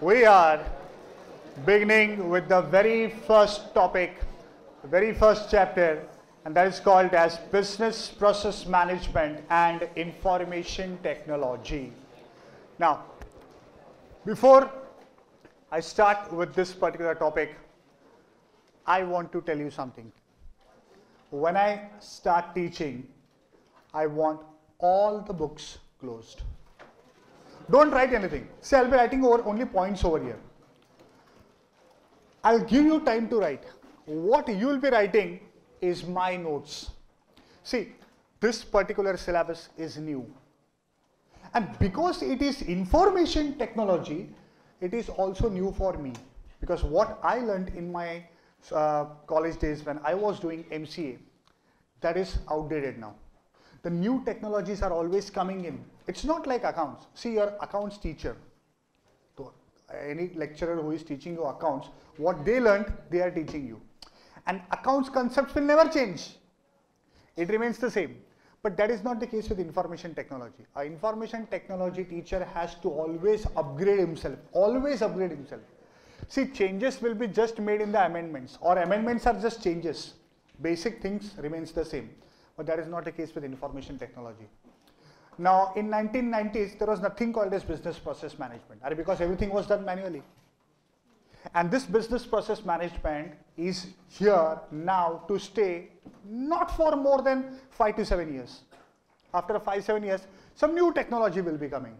we are beginning with the very first topic, the very first chapter, and that is called as Business Process Management and Information Technology. Now, before I start with this particular topic, I want to tell you something. When I start teaching, I want all the books closed. Don't write anything. See, I'll be writing over only points over here. I'll give you time to write. What you will be writing is my notes. See, this particular syllabus is new. And because it is information technology, it is also new for me. Because what I learned in my uh, college days when I was doing MCA, that is outdated now. The new technologies are always coming in. It's not like accounts. See your accounts teacher, any lecturer who is teaching you accounts, what they learned, they are teaching you. And accounts concepts will never change. It remains the same. But that is not the case with information technology. A information technology teacher has to always upgrade himself, always upgrade himself. See, changes will be just made in the amendments or amendments are just changes. Basic things remains the same. But that is not the case with information technology. Now, in 1990s, there was nothing called as business process management because everything was done manually. And this business process management is here now to stay not for more than five to seven years. After five, seven years, some new technology will be coming.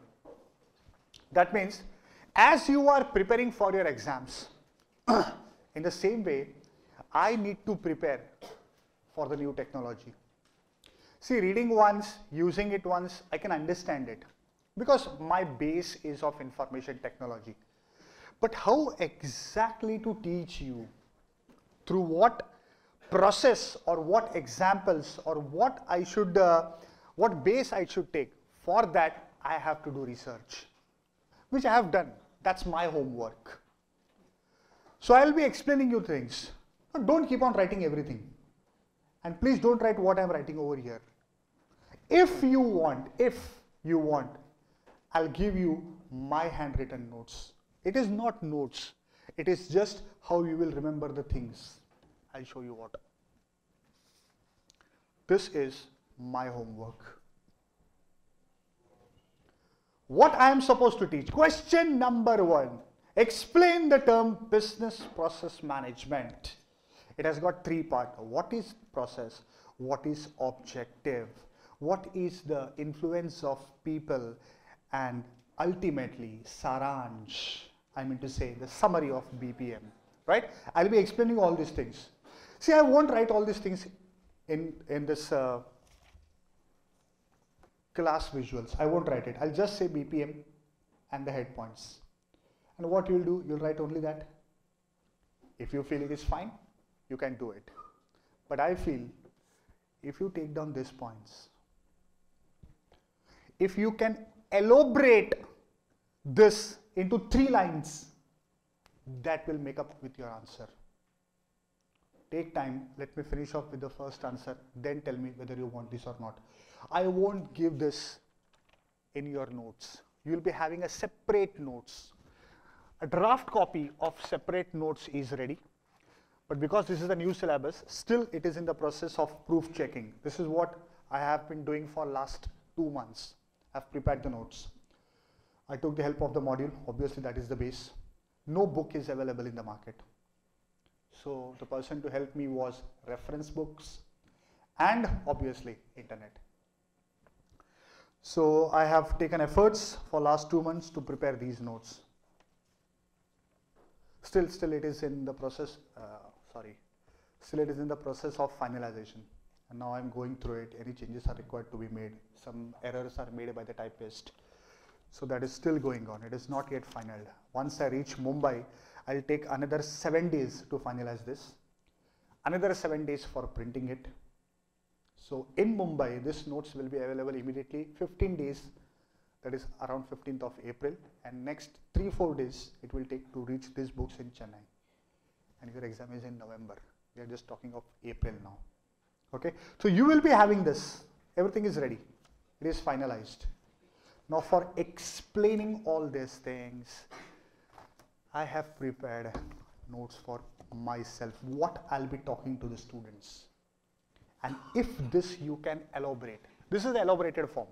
That means as you are preparing for your exams, in the same way, I need to prepare for the new technology. See, reading once, using it once, I can understand it because my base is of information technology. But how exactly to teach you? Through what process or what examples or what I should, uh, what base I should take? For that, I have to do research, which I have done. That's my homework. So I'll be explaining you things. But don't keep on writing everything. And please don't write what I'm writing over here. If you want, if you want, I'll give you my handwritten notes. It is not notes. It is just how you will remember the things. I'll show you what. This is my homework. What I am supposed to teach. Question number one. Explain the term business process management. It has got three parts. What is process? What is objective? What is the influence of people? And ultimately, Saranj, I mean to say the summary of BPM, right? I'll be explaining all these things. See, I won't write all these things in, in this uh, class visuals. I won't write it. I'll just say BPM and the head points. And what you'll do, you'll write only that. If you feel it is fine, you can do it. But I feel if you take down these points, if you can elaborate this into three lines, that will make up with your answer. Take time, let me finish off with the first answer, then tell me whether you want this or not. I won't give this in your notes. You will be having a separate notes. A draft copy of separate notes is ready. But because this is a new syllabus, still it is in the process of proof checking. This is what I have been doing for last two months. I've prepared the notes. I took the help of the module. Obviously, that is the base. No book is available in the market. So the person to help me was reference books and obviously internet. So I have taken efforts for last two months to prepare these notes. Still, still it is in the process, uh, sorry, still it is in the process of finalization. And now I'm going through it. Any changes are required to be made. Some errors are made by the typist. So that is still going on. It is not yet final. Once I reach Mumbai, I'll take another seven days to finalize this. Another seven days for printing it. So in Mumbai, this notes will be available immediately 15 days, that is around 15th of April. And next three, four days it will take to reach these books in Chennai. And your exam is in November. We are just talking of April now. Okay, so you will be having this. Everything is ready. It is finalized. Now for explaining all these things, I have prepared notes for myself, what I'll be talking to the students. And if this you can elaborate, this is the elaborated form.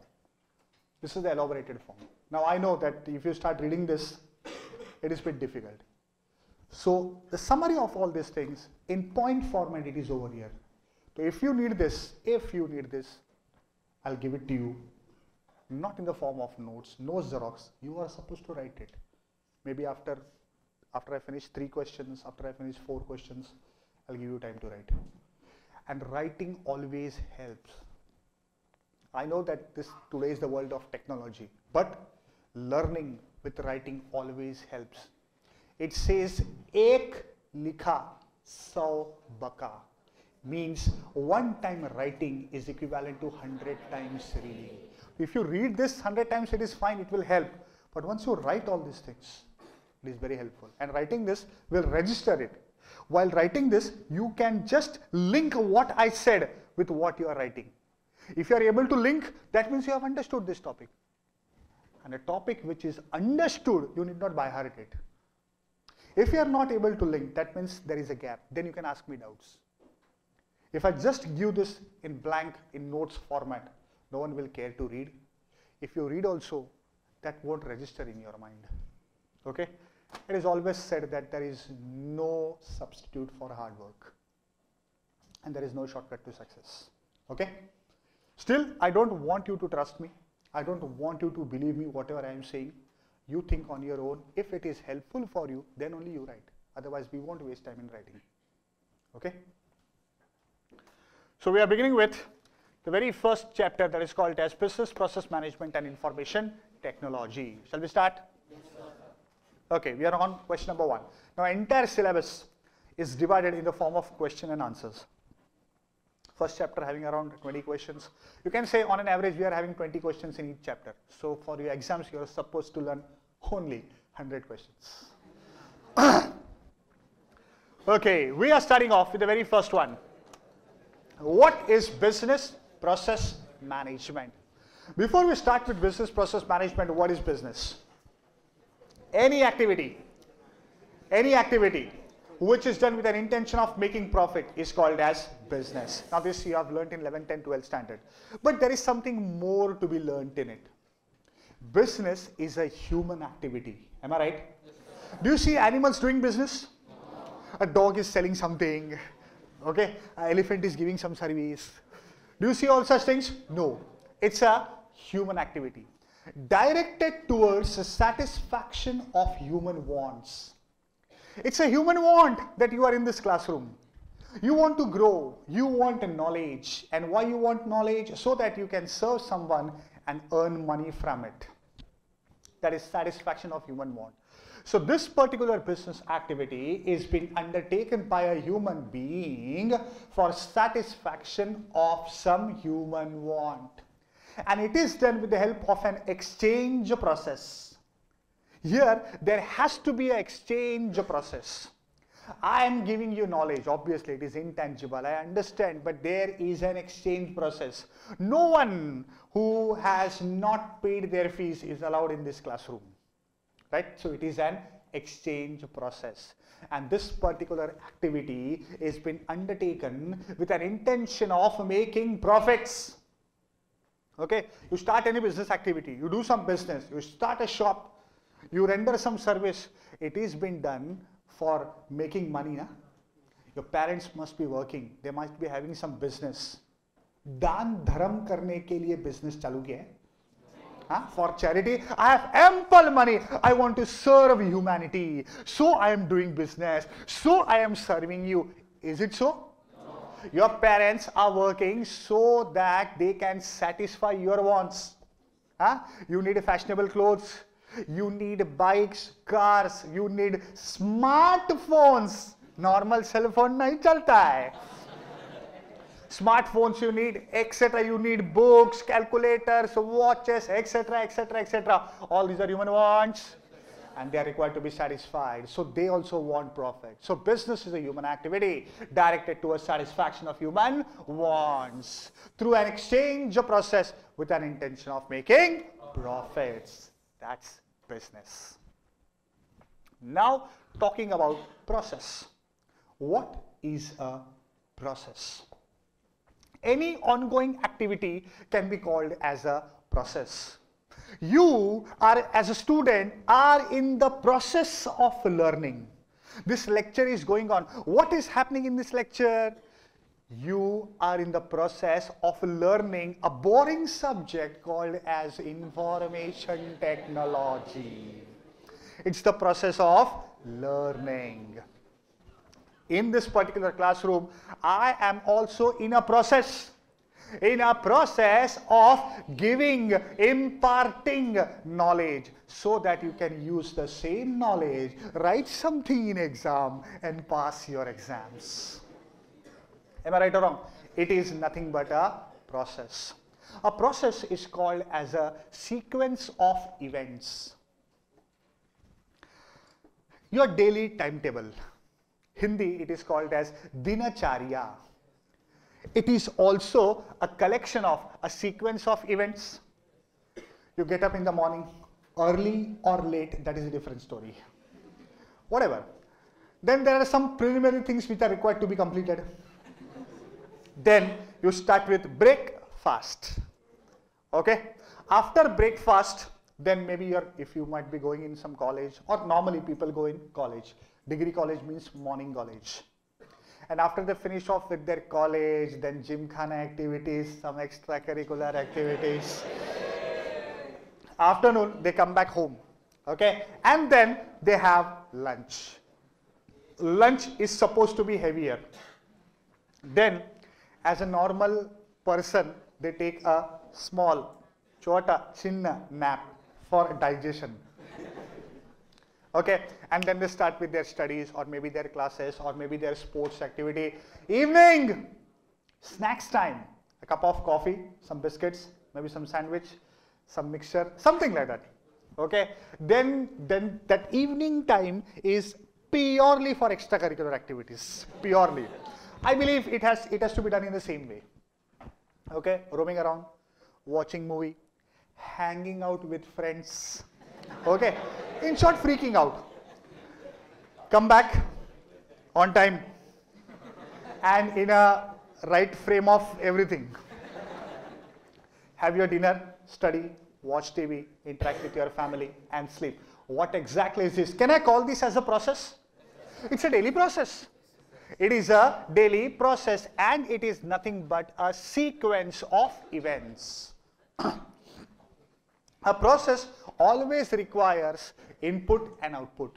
This is the elaborated form. Now I know that if you start reading this, it is a bit difficult. So the summary of all these things in point format it is over here. So if you need this, if you need this, I'll give it to you. Not in the form of notes, no Xerox. You are supposed to write it. Maybe after after I finish three questions, after I finish four questions, I'll give you time to write. And writing always helps. I know that this today is the world of technology, but learning with writing always helps. It says ek likha sau baka means one time writing is equivalent to 100 times reading. If you read this 100 times it is fine, it will help. But once you write all these things, it is very helpful. And writing this will register it. While writing this, you can just link what I said with what you are writing. If you are able to link, that means you have understood this topic. And a topic which is understood, you need not by heart it. If you are not able to link, that means there is a gap. Then you can ask me doubts. If I just give this in blank, in notes format, no one will care to read. If you read also, that won't register in your mind. Okay? It is always said that there is no substitute for hard work and there is no shortcut to success. Okay? Still, I don't want you to trust me. I don't want you to believe me whatever I am saying. You think on your own. If it is helpful for you, then only you write. Otherwise, we won't waste time in writing. Okay? So we are beginning with the very first chapter that is called as Business Process Management and Information Technology. Shall we start? Yes, okay, we are on question number one. Now, entire syllabus is divided in the form of question and answers first chapter having around 20 questions. You can say on an average we are having 20 questions in each chapter. So for your exams you are supposed to learn only 100 questions. okay, we are starting off with the very first one. What is business process management? Before we start with business process management, what is business? Any activity, any activity which is done with an intention of making profit is called as business. Now this you have learned in 11, 10, 12 standard. But there is something more to be learned in it. Business is a human activity. Am I right? Do you see animals doing business? A dog is selling something. Okay. An elephant is giving some service. Do you see all such things? No. It's a human activity directed towards the satisfaction of human wants. It's a human want that you are in this classroom. You want to grow, you want knowledge. And why you want knowledge? So that you can serve someone and earn money from it. That is satisfaction of human want. So this particular business activity is being undertaken by a human being for satisfaction of some human want. And it is done with the help of an exchange process. Here, there has to be an exchange process. I am giving you knowledge. Obviously, it is intangible. I understand, but there is an exchange process. No one who has not paid their fees is allowed in this classroom Right? So, it is an exchange process. And this particular activity is been undertaken with an intention of making profits. Okay? You start any business activity, you do some business, you start a shop, you render some service, it is being done for making money. Na? Your parents must be working, they must be having some business. दान धर्म करने के लिए business चालू किया है for charity. I have ample money. I want to serve humanity. So I am doing business. So I am serving you. Is it so? No. Your parents are working so that they can satisfy your wants. Huh? You need fashionable clothes you need bikes, cars, you need smartphones. Normal cell phone nahi chalta hai. Smartphones you need, etc. You need books, calculators, watches, etc., etc., etc. All these are human wants and they are required to be satisfied. So they also want profit. So business is a human activity directed towards satisfaction of human wants through an exchange process with an intention of making profits. That's business. Now talking about process. What is a process? Any ongoing activity can be called as a process. You are, as a student, are in the process of learning. This lecture is going on. What is happening in this lecture? You are in the process of learning a boring subject called as information technology. It's the process of learning. In this particular classroom, I am also in a process in a process of giving, imparting knowledge so that you can use the same knowledge, write something in exam and pass your exams. Am I right or wrong? It is nothing but a process. A process is called as a sequence of events. Your daily timetable. Hindi, it is called as dinacharya. It is also a collection of a sequence of events. You get up in the morning, early or late, that is a different story. Whatever. Then there are some preliminary things which are required to be completed. then you start with breakfast. Okay? After breakfast, then maybe you're, if you might be going in some college, or normally people go in college. Degree college means morning college. And after they finish off with their college, then gymkhana activities, some extracurricular activities. Afternoon, they come back home. Okay? And then they have lunch. Lunch is supposed to be heavier. Then, as a normal person, they take a small, chota, chinna nap for digestion okay and then they start with their studies or maybe their classes or maybe their sports activity. Evening! Snacks time. A cup of coffee some biscuits maybe some sandwich some mixture something like that. Okay then then that evening time is purely for extracurricular activities purely. I believe it has it has to be done in the same way. Okay roaming around watching movie hanging out with friends okay in short, freaking out. Come back on time and in a right frame of everything. Have your dinner, study, watch TV, interact with your family, and sleep. What exactly is this? Can I call this as a process? It's a daily process. It is a daily process and it is nothing but a sequence of events. a process always requires input and output.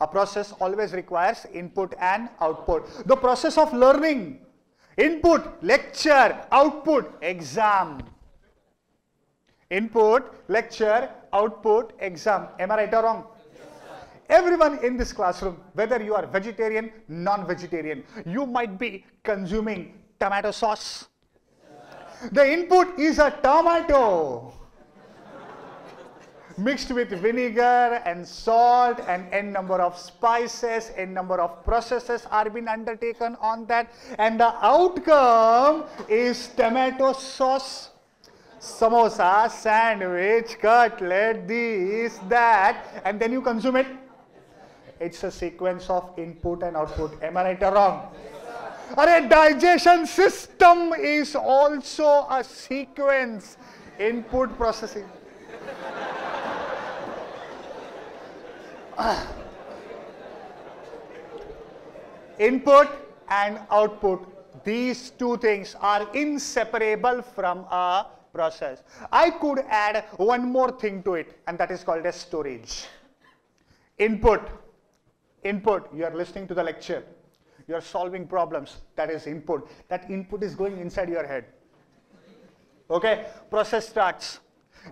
A process always requires input and output. The process of learning, input, lecture, output, exam. Input, lecture, output, exam. Am I right or wrong? Everyone in this classroom, whether you are vegetarian, non-vegetarian, you might be consuming tomato sauce. The input is a tomato mixed with vinegar and salt and n number of spices, n number of processes are being undertaken on that and the outcome is tomato sauce samosa, sandwich, cutlet, this, that, and then you consume it. It's a sequence of input and output. Am I right or wrong? Our digestion system is also a sequence. Input processing. input and output these two things are inseparable from a process. I could add one more thing to it and that is called as storage. Input. Input you are listening to the lecture. You are solving problems. That is input. That input is going inside your head. Okay? Process starts.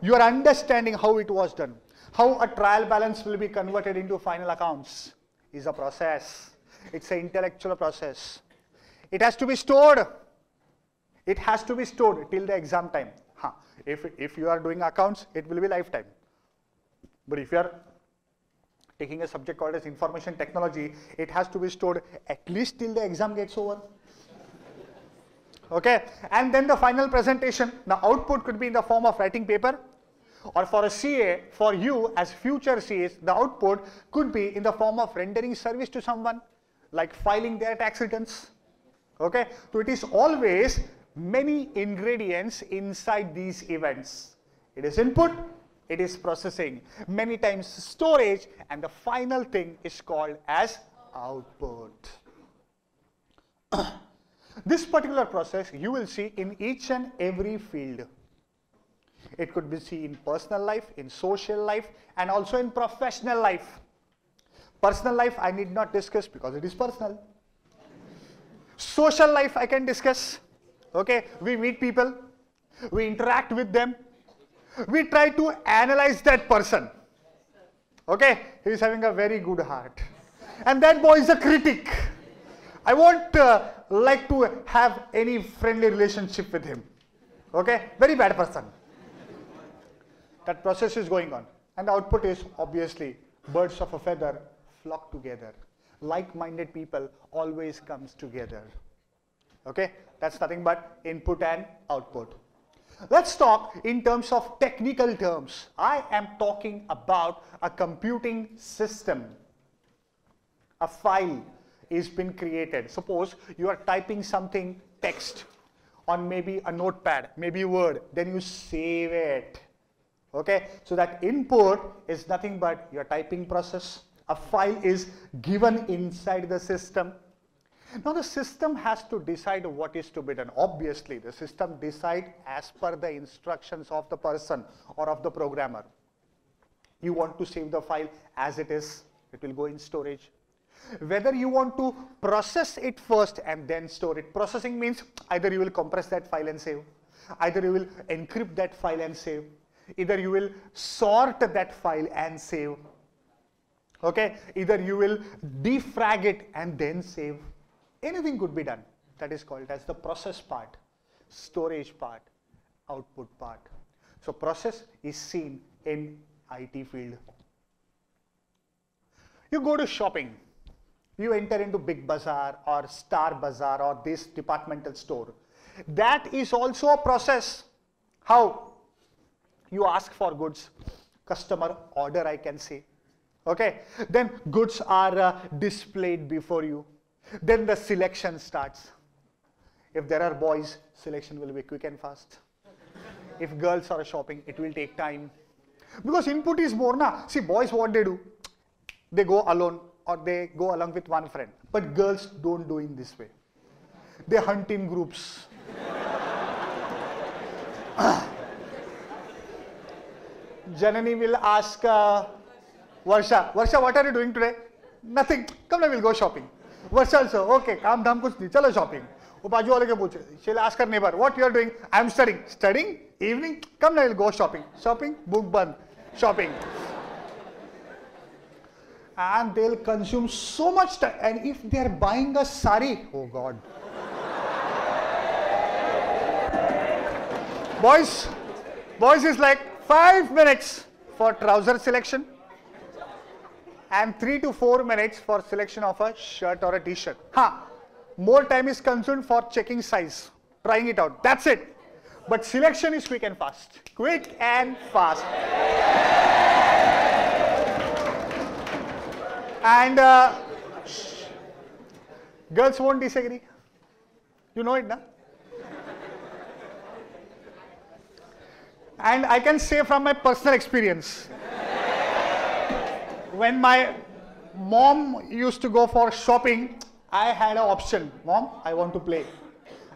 You are understanding how it was done how a trial balance will be converted into final accounts is a process. It's an intellectual process. It has to be stored. It has to be stored till the exam time. Huh. If, if you are doing accounts, it will be lifetime. But if you are taking a subject called as information technology, it has to be stored at least till the exam gets over. Okay, and then the final presentation, the output could be in the form of writing paper, or for a CA, for you as future CAs, the output could be in the form of rendering service to someone, like filing their tax returns. Okay, so it is always many ingredients inside these events. It is input, it is processing, many times storage, and the final thing is called as output. this particular process you will see in each and every field. It could be seen in personal life, in social life, and also in professional life. Personal life I need not discuss because it is personal. Social life I can discuss. Okay, we meet people, we interact with them, we try to analyze that person. Okay, he is having a very good heart. And that boy is a critic. I won't uh, like to have any friendly relationship with him. Okay, very bad person. That process is going on. And the output is obviously birds of a feather flock together. Like-minded people always comes together. Okay, that's nothing but input and output. Let's talk in terms of technical terms. I am talking about a computing system. A file is been created. Suppose you are typing something text on maybe a notepad, maybe Word, then you save it. Okay, so that input is nothing but your typing process. A file is given inside the system. Now the system has to decide what is to be done. Obviously, the system decide as per the instructions of the person or of the programmer. You want to save the file as it is, it will go in storage. Whether you want to process it first and then store it. Processing means either you will compress that file and save, either you will encrypt that file and save, either you will sort that file and save. Okay? Either you will defrag it and then save. Anything could be done. That is called as the process part storage part output part. So process is seen in IT field. You go to shopping. You enter into big bazaar or star bazaar or this departmental store. That is also a process. How you ask for goods. Customer order i can say. Okay? Then goods are uh, displayed before you. Then the selection starts. If there are boys selection will be quick and fast. If girls are shopping it will take time. Because input is more na? See boys what they do? They go alone or they go along with one friend. But girls don't do in this way. They hunt in groups Janani will ask uh, Varsha, Varsha, what are you doing today? Nothing. Come now, we'll go shopping. Varsha also, okay, काम धाम कुछ नहीं, चलो shopping. वो बाजू वाले के पूछे, she'll ask her neighbor, what you are doing? I am studying. Studying? Evening? Come now, we'll go shopping. Shopping? Book band. Shopping. and they'll consume so much time. And if they're buying a sari, oh God. boys, boys is like, 5 minutes for trouser selection and 3 to 4 minutes for selection of a shirt or a t-shirt. Ha! More time is consumed for checking size, trying it out. That's it. But selection is quick and fast. Quick and fast. and uh, girls won't disagree. You know it, na? And I can say from my personal experience, when my mom used to go for shopping, I had an option. Mom, I want to play.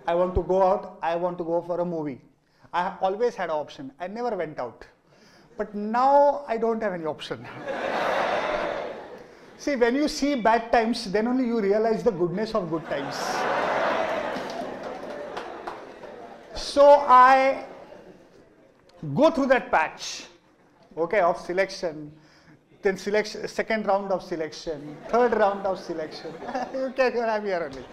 I want to go out. I want to go for a movie. I always had an option. I never went out. But now I don't have any option. see, when you see bad times, then only you realize the goodness of good times. so I go through that patch, okay, of selection, then selection, second round of selection, third round of selection. you can I'm here only.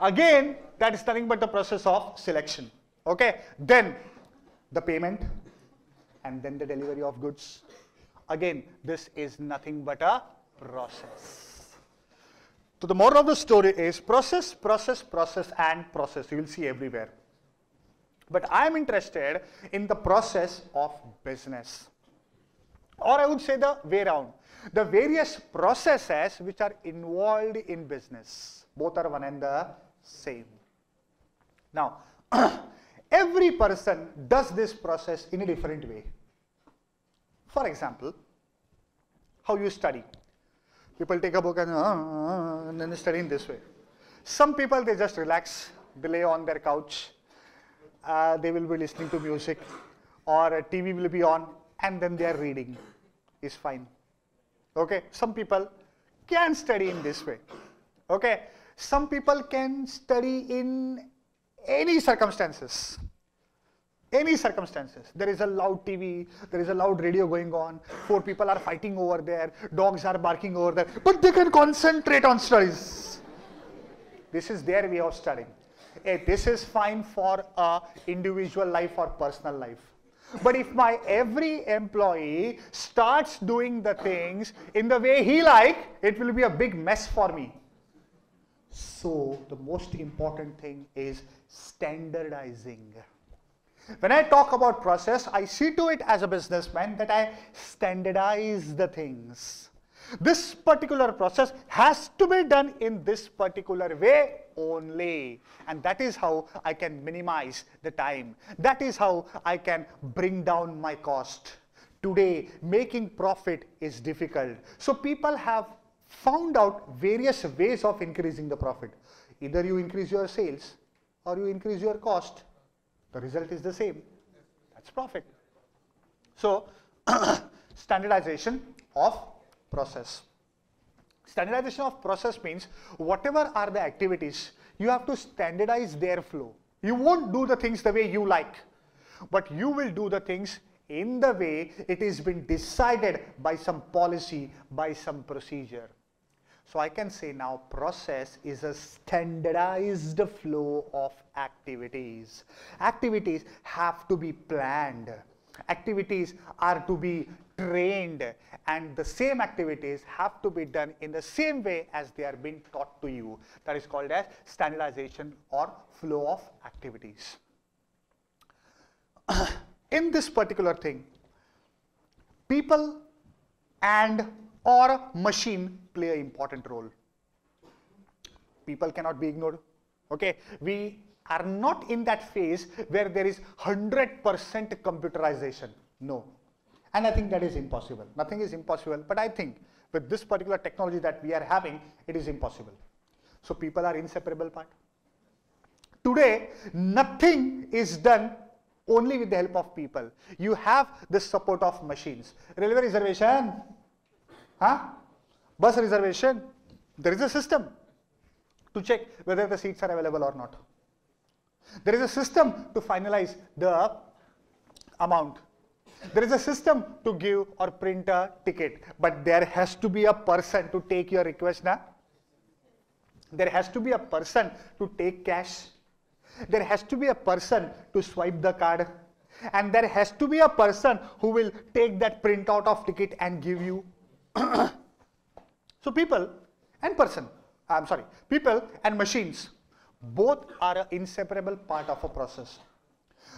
Again, that is nothing but the process of selection. Okay, then the payment and then the delivery of goods. Again, this is nothing but a process. So the moral of the story is process, process, process and process. You will see everywhere. But I am interested in the process of business. Or I would say the way around. The various processes which are involved in business. Both are one and the same. Now, every person does this process in a different way. For example, how you study. People take a book and, uh, and then study in this way. Some people, they just relax, they lay on their couch, uh, they will be listening to music, or TV will be on, and then they are reading. Is fine. Okay, some people can study in this way. Okay, some people can study in any circumstances any circumstances. There is a loud TV, there is a loud radio going on, four people are fighting over there, dogs are barking over there, but they can concentrate on studies. This is their way of studying. Hey, this is fine for a individual life or personal life. But if my every employee starts doing the things in the way he like, it will be a big mess for me. So the most important thing is standardizing. When I talk about process, I see to it as a businessman that I standardize the things. This particular process has to be done in this particular way only. And that is how I can minimize the time. That is how I can bring down my cost. Today, making profit is difficult. So people have found out various ways of increasing the profit. Either you increase your sales or you increase your cost the result is the same. That's profit. So, standardization of process. Standardization of process means whatever are the activities, you have to standardize their flow. You won't do the things the way you like, but you will do the things in the way it is been decided by some policy, by some procedure. So I can say now process is a standardized flow of activities. Activities have to be planned. Activities are to be trained and the same activities have to be done in the same way as they are being taught to you. That is called as standardization or flow of activities. in this particular thing, people and or machine play an important role. People cannot be ignored. Okay, we are not in that phase where there is 100% computerization. No. And I think that is impossible. Nothing is impossible, but I think with this particular technology that we are having, it is impossible. So people are inseparable part. Today, nothing is done only with the help of people. You have the support of machines. Railway reservation, huh? bus reservation, there is a system to check whether the seats are available or not. There is a system to finalize the amount. There is a system to give or print a ticket, but there has to be a person to take your request now. There has to be a person to take cash. There has to be a person to swipe the card. And there has to be a person who will take that printout of ticket and give you so people and person, I'm sorry, people and machines, both are an inseparable part of a process.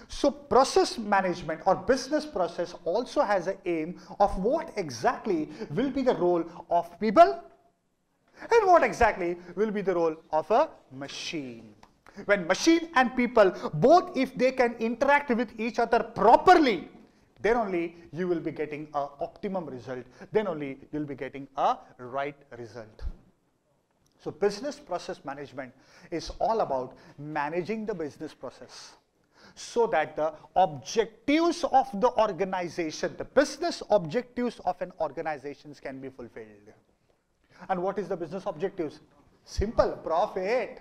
So process management or business process also has an aim of what exactly will be the role of people and what exactly will be the role of a machine. When machine and people, both if they can interact with each other properly, then only you will be getting a optimum result. Then only you'll be getting a right result. So business process management is all about managing the business process so that the objectives of the organization, the business objectives of an organization can be fulfilled. And what is the business objectives? Simple, profit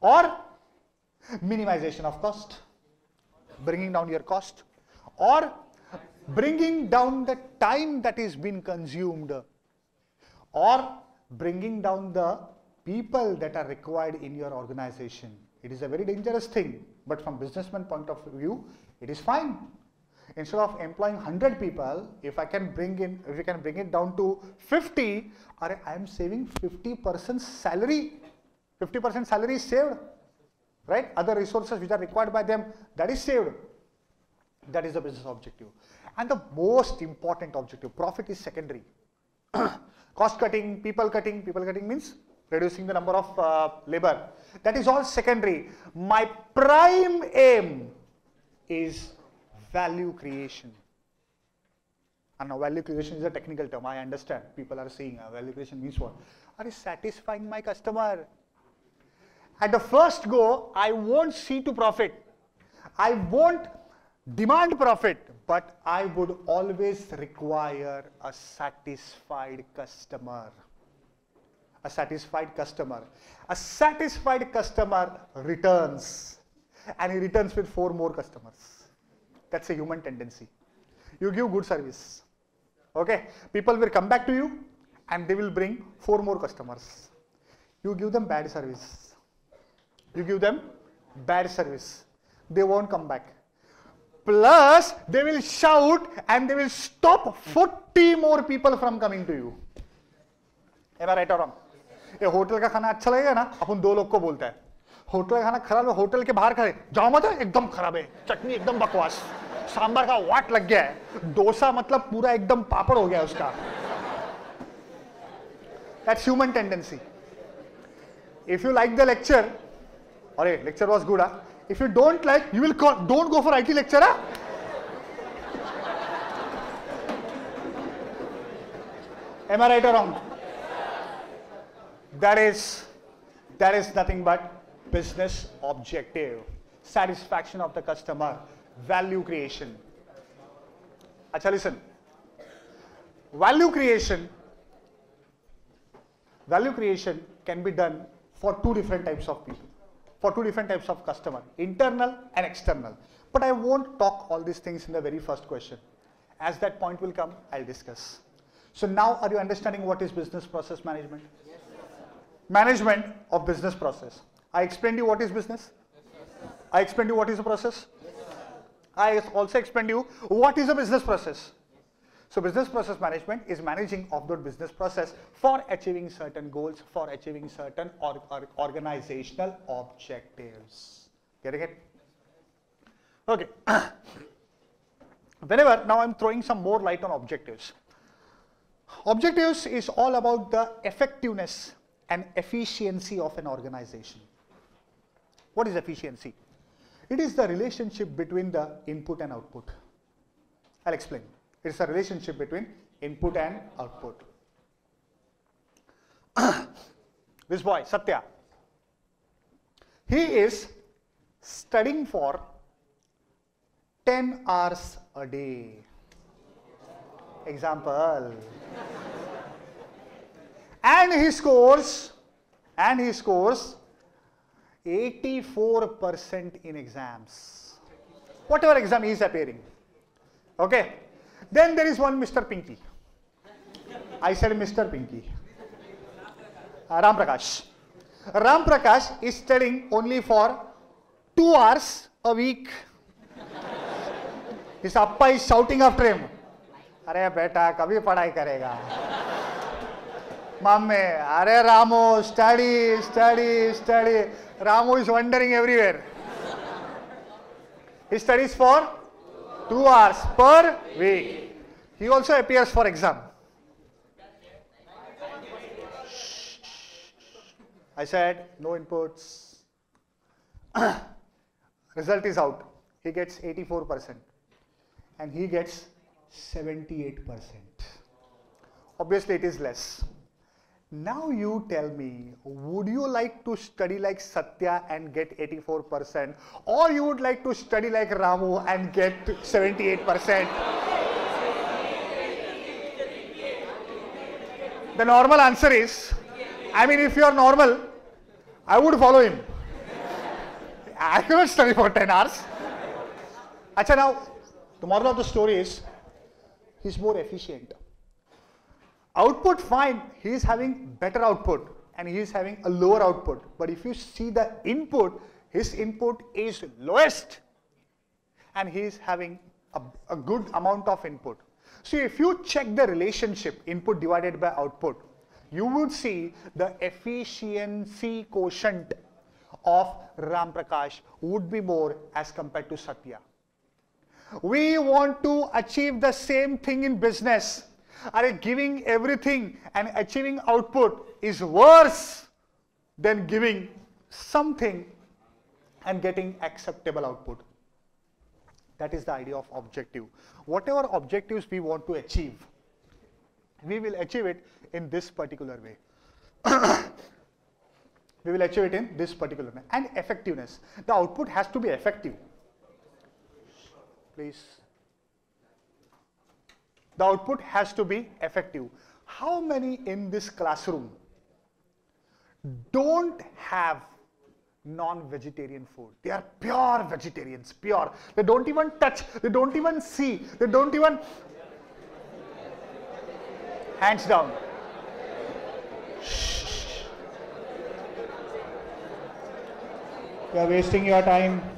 or minimization of cost, bringing down your cost or bringing down the time that is being consumed or bringing down the people that are required in your organization. It is a very dangerous thing, but from businessman point of view, it is fine. Instead of employing 100 people, if I can bring in, if we can bring it down to 50, or I am saving 50% salary, 50% salary is saved. right? Other resources which are required by them, that is saved. That is the business objective. And the most important objective, profit is secondary. Cost cutting, people cutting, people cutting means reducing the number of uh, labor. That is all secondary. My prime aim is value creation. And now value creation is a technical term. I understand. People are saying uh, value creation means what? Are you satisfying my customer? At the first go, I won't see to profit. I won't demand profit, but I would always require a satisfied customer. A satisfied customer. A satisfied customer returns and he returns with four more customers. That's a human tendency. You give good service. Okay, people will come back to you and they will bring four more customers. You give them bad service. You give them bad service. They won't come back. Plus they will shout and they will stop forty more people from coming to you right और ये hotel का खाना अच्छा लगेगा ना? अपन दो लोग को बोलता है। होटल का खाना खराब है होटल के बाहर खड़े। जाओ मत, एकदम खराब है। चटनी एकदम बकवास। सांबर का वाट लग गया है। डोसा मतलब पूरा एकदम पापड़ हो गया उसका। That's human tendency if you like the lecture अरे lecture was good ah if you don't like, you will call, don't go for IT lecture. Huh? Am I right or wrong? That is, that is nothing but business objective, satisfaction of the customer, value creation. Acha, listen. Value creation, value creation can be done for two different types of people, for two different types of customer, internal and external. But I won't talk all these things in the very first question. As that point will come, I'll discuss. So now are you understanding what is business process management? Yes, management of business process. I explained you what is business. Yes, I explained you what is a process. Yes, I also explained you what is a business process. So business process management is managing of the business process for achieving certain goals, for achieving certain or, or organizational objectives. Getting it? Okay. Whenever, now I'm throwing some more light on objectives. Objectives is all about the effectiveness and efficiency of an organization. What is efficiency? It is the relationship between the input and output. I'll explain. It's a relationship between input and output. this boy, Satya, he is studying for 10 hours a day. Example. and he scores, and he scores 84% in exams. Whatever exam he is appearing. Okay. Then there is one Mr. Pinky. I said Mr. Pinky. Uh, Ram Prakash. Ram Prakash is studying only for two hours a week. His appa is shouting after him. अरे बेटा कभी पढ़ाई करेगा mummy अरे Ramo study study study Ramo is wandering everywhere. He studies for two hours per week. He also appears for exam. I said no inputs. Result is out. He gets 84% and he gets 78%. Obviously, it is less. Now you tell me, would you like to study like Satya and get 84% or you would like to study like Ramu and get 78%? The normal answer is, I mean if you are normal, I would follow him. I cannot study for 10 hours. Acha now, the moral of the story is, he's more efficient. Output fine, he is having better output and he is having a lower output. But if you see the input, his input is lowest and he is having a, a good amount of input. So if you check the relationship input divided by output, you would see the efficiency quotient of Ram Prakash would be more as compared to Satya. We want to achieve the same thing in business. Are giving everything and achieving output is worse than giving something and getting acceptable output. That is the idea of objective. Whatever objectives we want to achieve, we will achieve it in this particular way. we will achieve it in this particular way. And effectiveness. The output has to be effective. Please. The output has to be effective. How many in this classroom don't have non-vegetarian food. They are pure vegetarians, pure. They don't even touch, they don't even see, they don't even, hands down. Shh. You are wasting your time.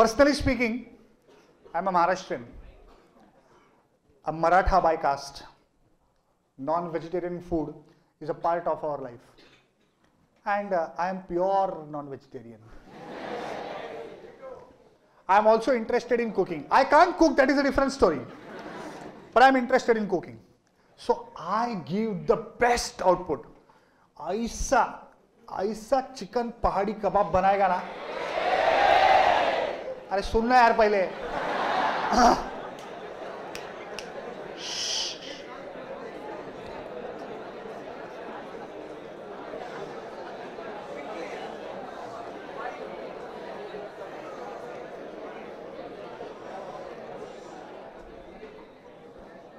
Personally speaking, I'm a Maharashtrian, a Maratha by caste. Non-vegetarian food is a part of our life. And uh, I am pure non-vegetarian. I am also interested in cooking. I can't cook, that is a different story. But I am interested in cooking. So I give the best output. ऐसा ऐसा chicken पहाड़ी कबाब बनाएगा ना अरे सुनना यार पहले।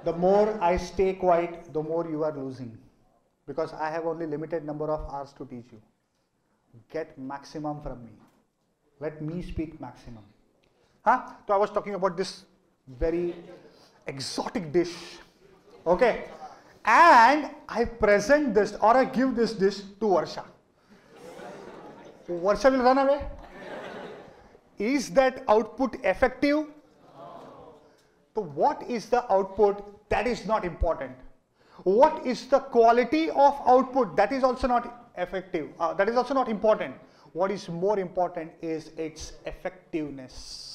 The more I stay quiet the more you are losing because I have only limited number of hours to teach you get maximum from me let me speak maximum Huh? So I was talking about this very exotic dish. Okay. And I present this or I give this dish to Varsha. Varsha will run away. Is that output effective? So what is the output? That is not important. What is the quality of output? That is also not effective. Uh, that is also not important. What is more important is its effectiveness.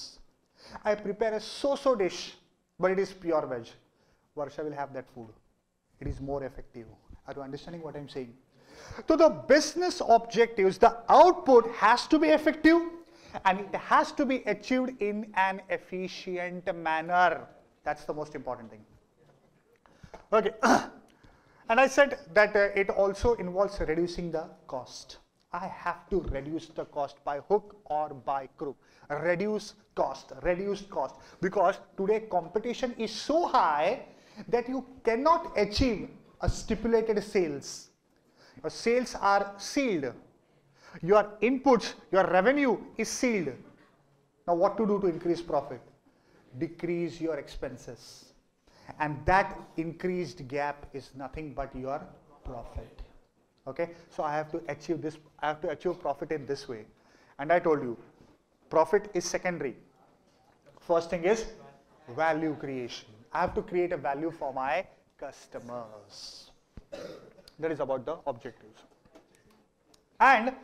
I prepare a so-so dish, but it is pure veg. Varsha will have that food. It is more effective. Are you understanding what I'm saying? So the business objectives, the output has to be effective and it has to be achieved in an efficient manner. That's the most important thing. Okay. and I said that uh, it also involves reducing the cost. I have to reduce the cost by hook or by crook. Reduce cost, reduce cost. Because today competition is so high that you cannot achieve a stipulated sales. Your sales are sealed your inputs, your revenue is sealed. Now what to do to increase profit? Decrease your expenses. And that increased gap is nothing but your profit. Okay, so I have to achieve this, I have to achieve profit in this way. And I told you, profit is secondary. First thing is value creation. I have to create a value for my customers. That is about the objectives. And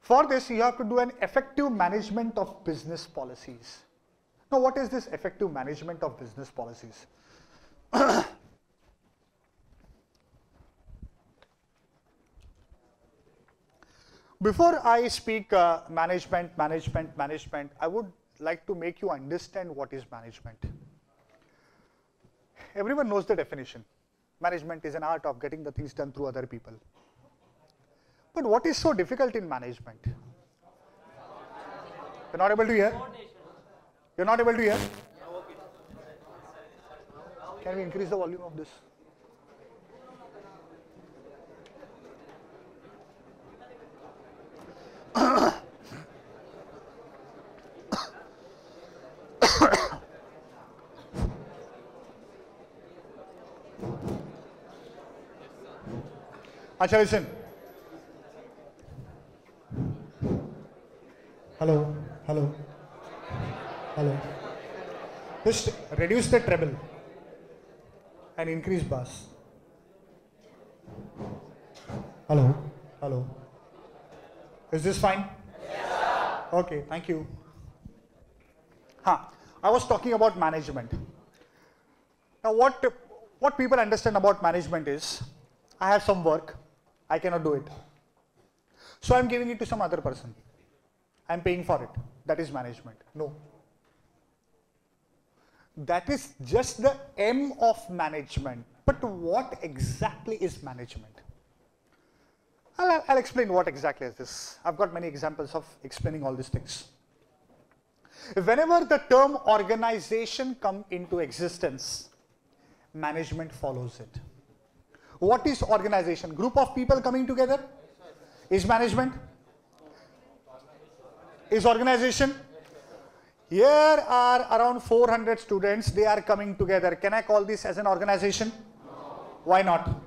for this, you have to do an effective management of business policies. Now, what is this effective management of business policies? Before I speak uh, management, management, management, I would like to make you understand what is management. Everyone knows the definition. Management is an art of getting the things done through other people. But what is so difficult in management? You're not able to hear? You're not able to hear? Can we increase the volume of this? Acha, listen. Hello, hello. reduce the treble and increase bass. Hello, hello. Is this fine? Yes, okay, thank you. Huh. I was talking about management. Now, what what people understand about management is, I have some work, I cannot do it. So I'm giving it to some other person. I'm paying for it. That is management. No. That is just the M of management. But what exactly is management? I'll, I'll explain what exactly is this. I've got many examples of explaining all these things. Whenever the term organization come into existence, management follows it. What is organization? Group of people coming together? Is management? Is organization? Here are around 400 students, they are coming together. Can I call this as an organization? Why not?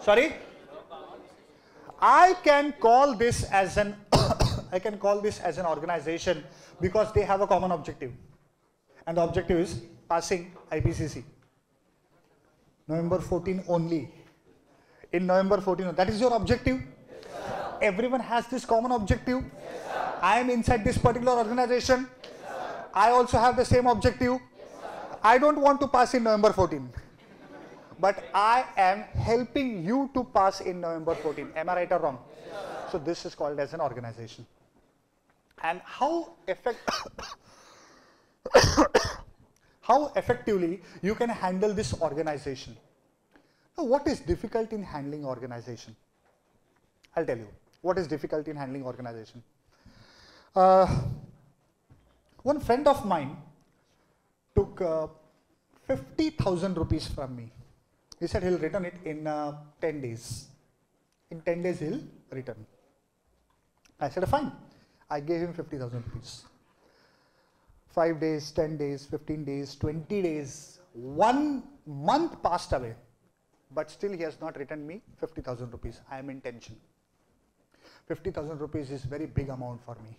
Sorry? I can call this as an I can call this as an organization because they have a common objective. And the objective is passing IPCC. November 14 only. In November 14, that is your objective? Yes, Everyone has this common objective? Yes, I am inside this particular organization. Yes, I also have the same objective. I don't want to pass in November 14 but I am helping you to pass in November 14. Am I right or wrong? So this is called as an organization. And how effect how effectively you can handle this organization. Now, what is difficult in handling organization? I'll tell you what is difficult in handling organization. Uh, one friend of mine took uh, 50,000 rupees from me he said he'll return it in uh, 10 days. In 10 days he'll return. I said, fine. I gave him 50,000 rupees. 5 days, 10 days, 15 days, 20 days, one month passed away. But still he has not returned me 50,000 rupees. I am in tension. 50,000 rupees is very big amount for me.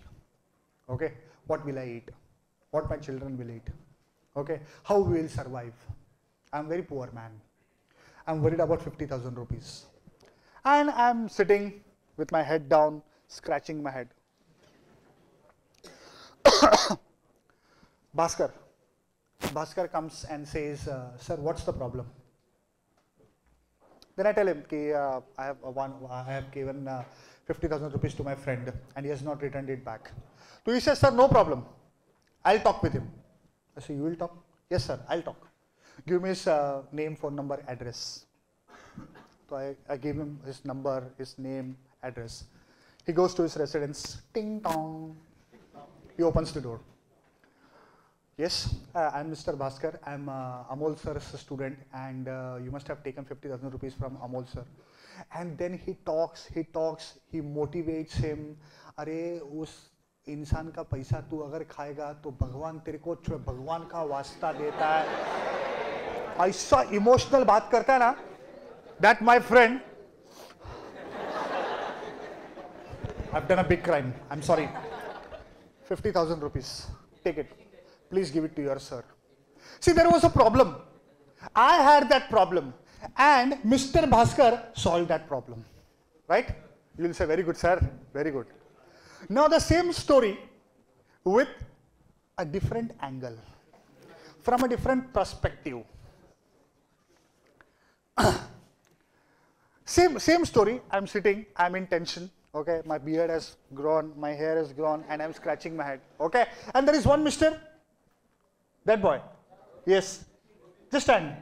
Okay, what will I eat? What my children will eat? Okay, how we will survive? I am very poor man. I'm worried about 50,000 rupees. And I'm sitting with my head down, scratching my head. Bhaskar. Bhaskar comes and says, uh, sir, what's the problem? Then I tell him, Ki, uh, I, have one, I have given uh, 50,000 rupees to my friend and he has not returned it back. So he says, sir, no problem. I'll talk with him. I say, you will talk? Yes, sir, I'll talk Give me his uh, name, phone number, address. So I, I gave him his number, his name, address. He goes to his residence, ting tong. He opens the door. Yes, uh, I'm Mr. Bhaskar. I'm uh, Amol sir's student and uh, you must have taken 50,000 rupees from Amol sir. And then he talks, he talks, he motivates him. अरे उस इंसान का पैसा तू अगर खाएगा तो भगवान तेरे को भगवान का वास्ता देता है ऐसा इमोशनल बात करता है ना that my friend I've done a big crime. I'm sorry. 50,000 rupees. Take it. Please give it to your sir. See, there was a problem. I had that problem. And Mr. Bhaskar solved that problem. Right? You will say, very good, sir. Very good. Now, the same story with a different angle, from a different perspective. Same, same story. I'm sitting, I'm in tension. Okay, my beard has grown, my hair has grown, and I'm scratching my head. Okay, and there is one mister. That boy. Yes. Just stand.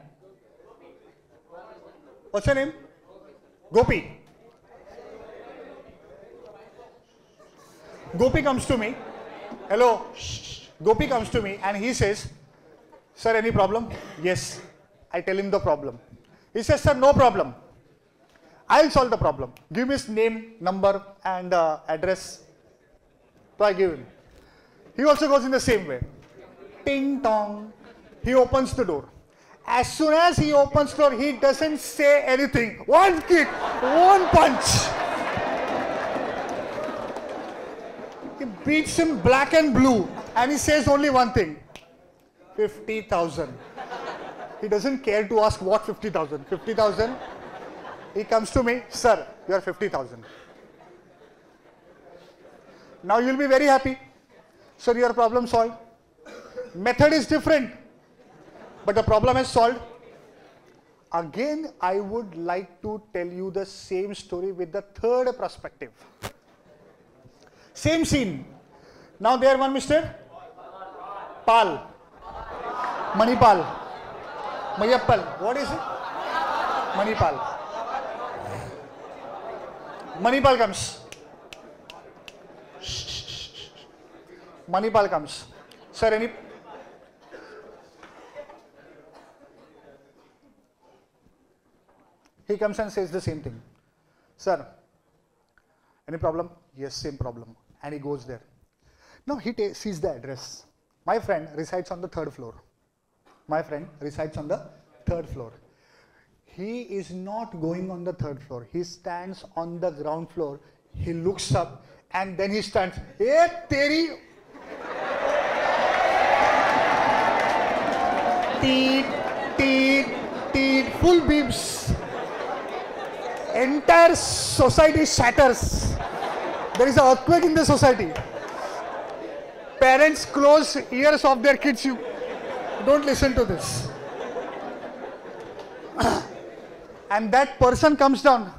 What's your name? Gopi. Gopi comes to me. Hello. Gopi comes to me and he says, Sir, any problem? Yes. I tell him the problem. He says, Sir, no problem. I'll solve the problem. Give me his name, number, and uh, address. So I give him. He also goes in the same way. Ting tong. He opens the door. As soon as he opens the door, he doesn't say anything. One kick, one punch. He beats him black and blue, and he says only one thing. 50,000. He doesn't care to ask what 50,000. 50,000. He comes to me, sir, you are 50,000. Now you'll be very happy. Sir, your problem solved. Method is different, but the problem is solved. Again, I would like to tell you the same story with the third perspective. Same scene. Now there one Mr. Pal. Manipal. Mayappal. What is it? Manipal. Manipal comes. Manipal comes. Sir, any He comes and says the same thing. Sir, any problem? Yes, same problem. And he goes there. Now he sees the address. My friend resides on the third floor. My friend resides on the third floor. He is not going on the third floor. He stands on the ground floor. He looks up and then he stands. Hey, teri. teet, teet, teet, full beeps entire society shatters. There is an earthquake in the society. Parents close ears of their kids. You don't listen to this. and that person comes down.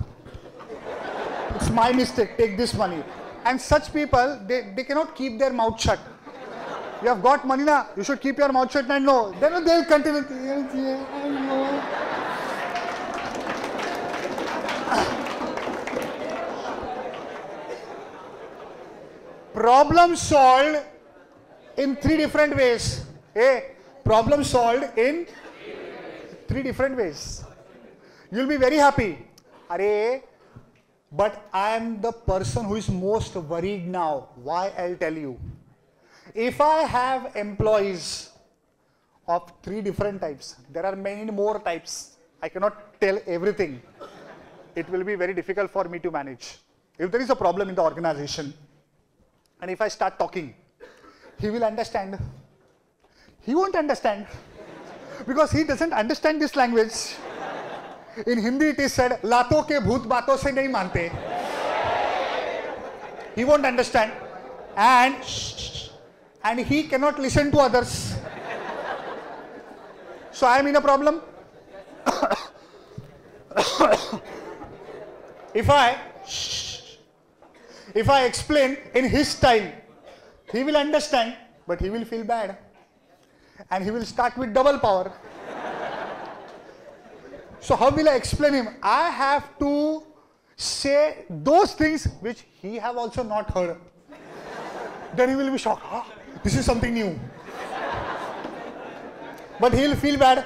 It's my mistake. Take this money. And such people, they, they cannot keep their mouth shut. You have got money now. You should keep your mouth shut and no. Then they'll continue. problem solved in three different ways. A problem solved in three different ways. You'll be very happy. But I am the person who is most worried now. Why? I'll tell you. If I have employees of three different types, there are many more types. I cannot tell everything. It will be very difficult for me to manage. If there is a problem in the organization, and if I start talking, he will understand. He won't understand because he doesn't understand this language. In Hindi it is said, "Lato ke bhoot baaton se nahi mante." He won't understand, and and he cannot listen to others. So I am in a problem. if I if I explain in his style, he will understand, but he will feel bad. And he will start with double power. so how will I explain him? I have to say those things which he have also not heard. then he will be shocked. Ah, this is something new. but he'll feel bad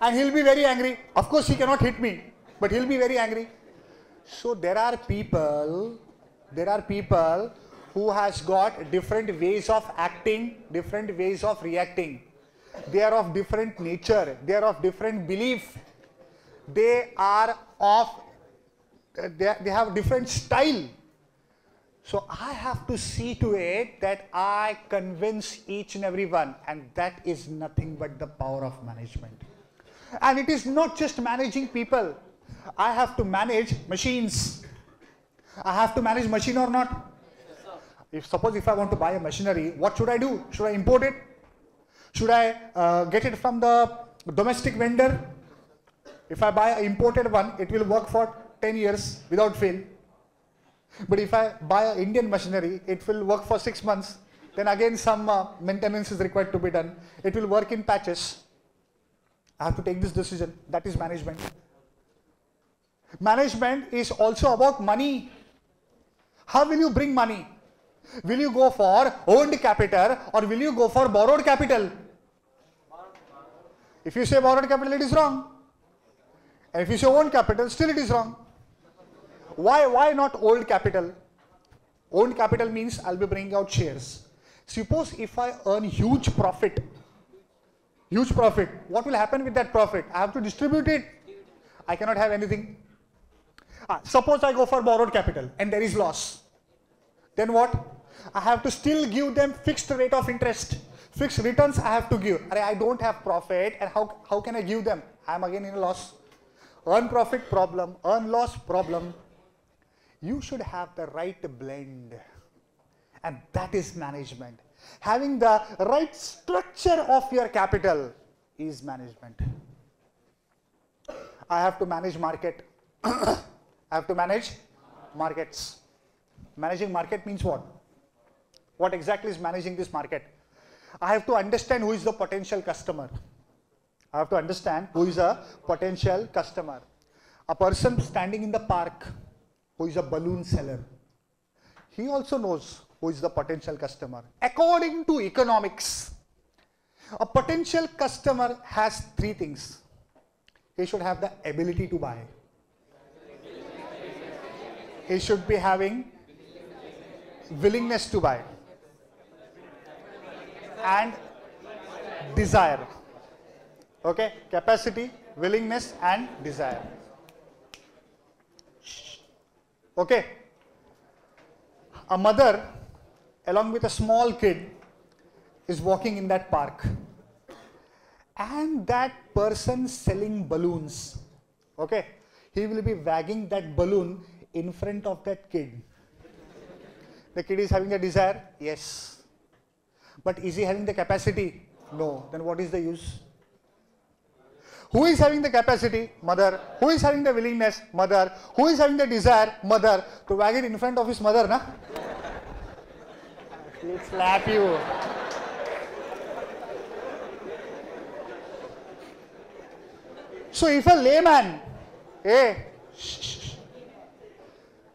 and he'll be very angry. Of course, he cannot hit me, but he'll be very angry. So there are people there are people who has got different ways of acting, different ways of reacting. They are of different nature. They are of different belief. They are of, they, they have different style. So I have to see to it that I convince each and every one and that is nothing but the power of management. And it is not just managing people. I have to manage machines. I have to manage machine or not? If suppose if I want to buy a machinery, what should I do? Should I import it? Should I uh, get it from the domestic vendor? If I buy an imported one, it will work for 10 years without fail. But if I buy an Indian machinery, it will work for 6 months. Then again some uh, maintenance is required to be done. It will work in patches. I have to take this decision. That is management. Management is also about money. How will you bring money? Will you go for owned capital or will you go for borrowed capital? If you say borrowed capital, it is wrong. And if you say owned capital, still it is wrong. Why, why not old capital? Owned capital means I'll be bringing out shares. Suppose if I earn huge profit, huge profit, what will happen with that profit? I have to distribute it. I cannot have anything. Ah, suppose I go for borrowed capital and there is loss. Then what? I have to still give them fixed rate of interest. Fixed returns I have to give. I don't have profit and how, how can I give them? I am again in a loss. Earn profit problem, earn loss problem. You should have the right blend. And that is management. Having the right structure of your capital is management. I have to manage market. I have to manage markets. Managing market means what? What exactly is managing this market? I have to understand who is the potential customer. I have to understand who is a potential customer. A person standing in the park who is a balloon seller. He also knows who is the potential customer. According to economics, a potential customer has three things. He should have the ability to buy. He should be having willingness to buy and desire. Okay, capacity, willingness and desire. Okay, a mother along with a small kid is walking in that park. And that person selling balloons. Okay? He will be wagging that balloon in front of that kid. The kid is having a desire? Yes but is he having the capacity? No. Then what is the use? Who is having the capacity? Mother. Who is having the willingness? Mother. Who is having the desire? Mother. To wag it in front of his mother na? He'll slap you. So if a layman, eh,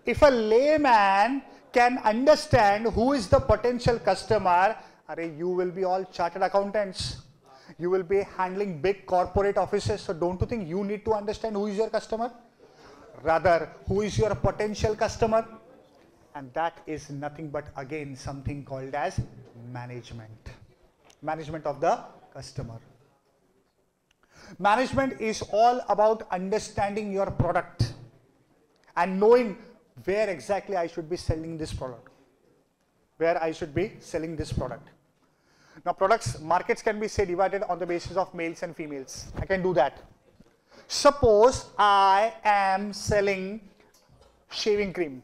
if a layman can understand who is the potential customer, you will be all chartered accountants. You will be handling big corporate offices. So don't you think you need to understand who is your customer? Rather, who is your potential customer? And that is nothing but again something called as management. Management of the customer. Management is all about understanding your product and knowing where exactly I should be selling this product. Where I should be selling this product. Now products, markets can be say divided on the basis of males and females. I can do that. Suppose I am selling shaving cream.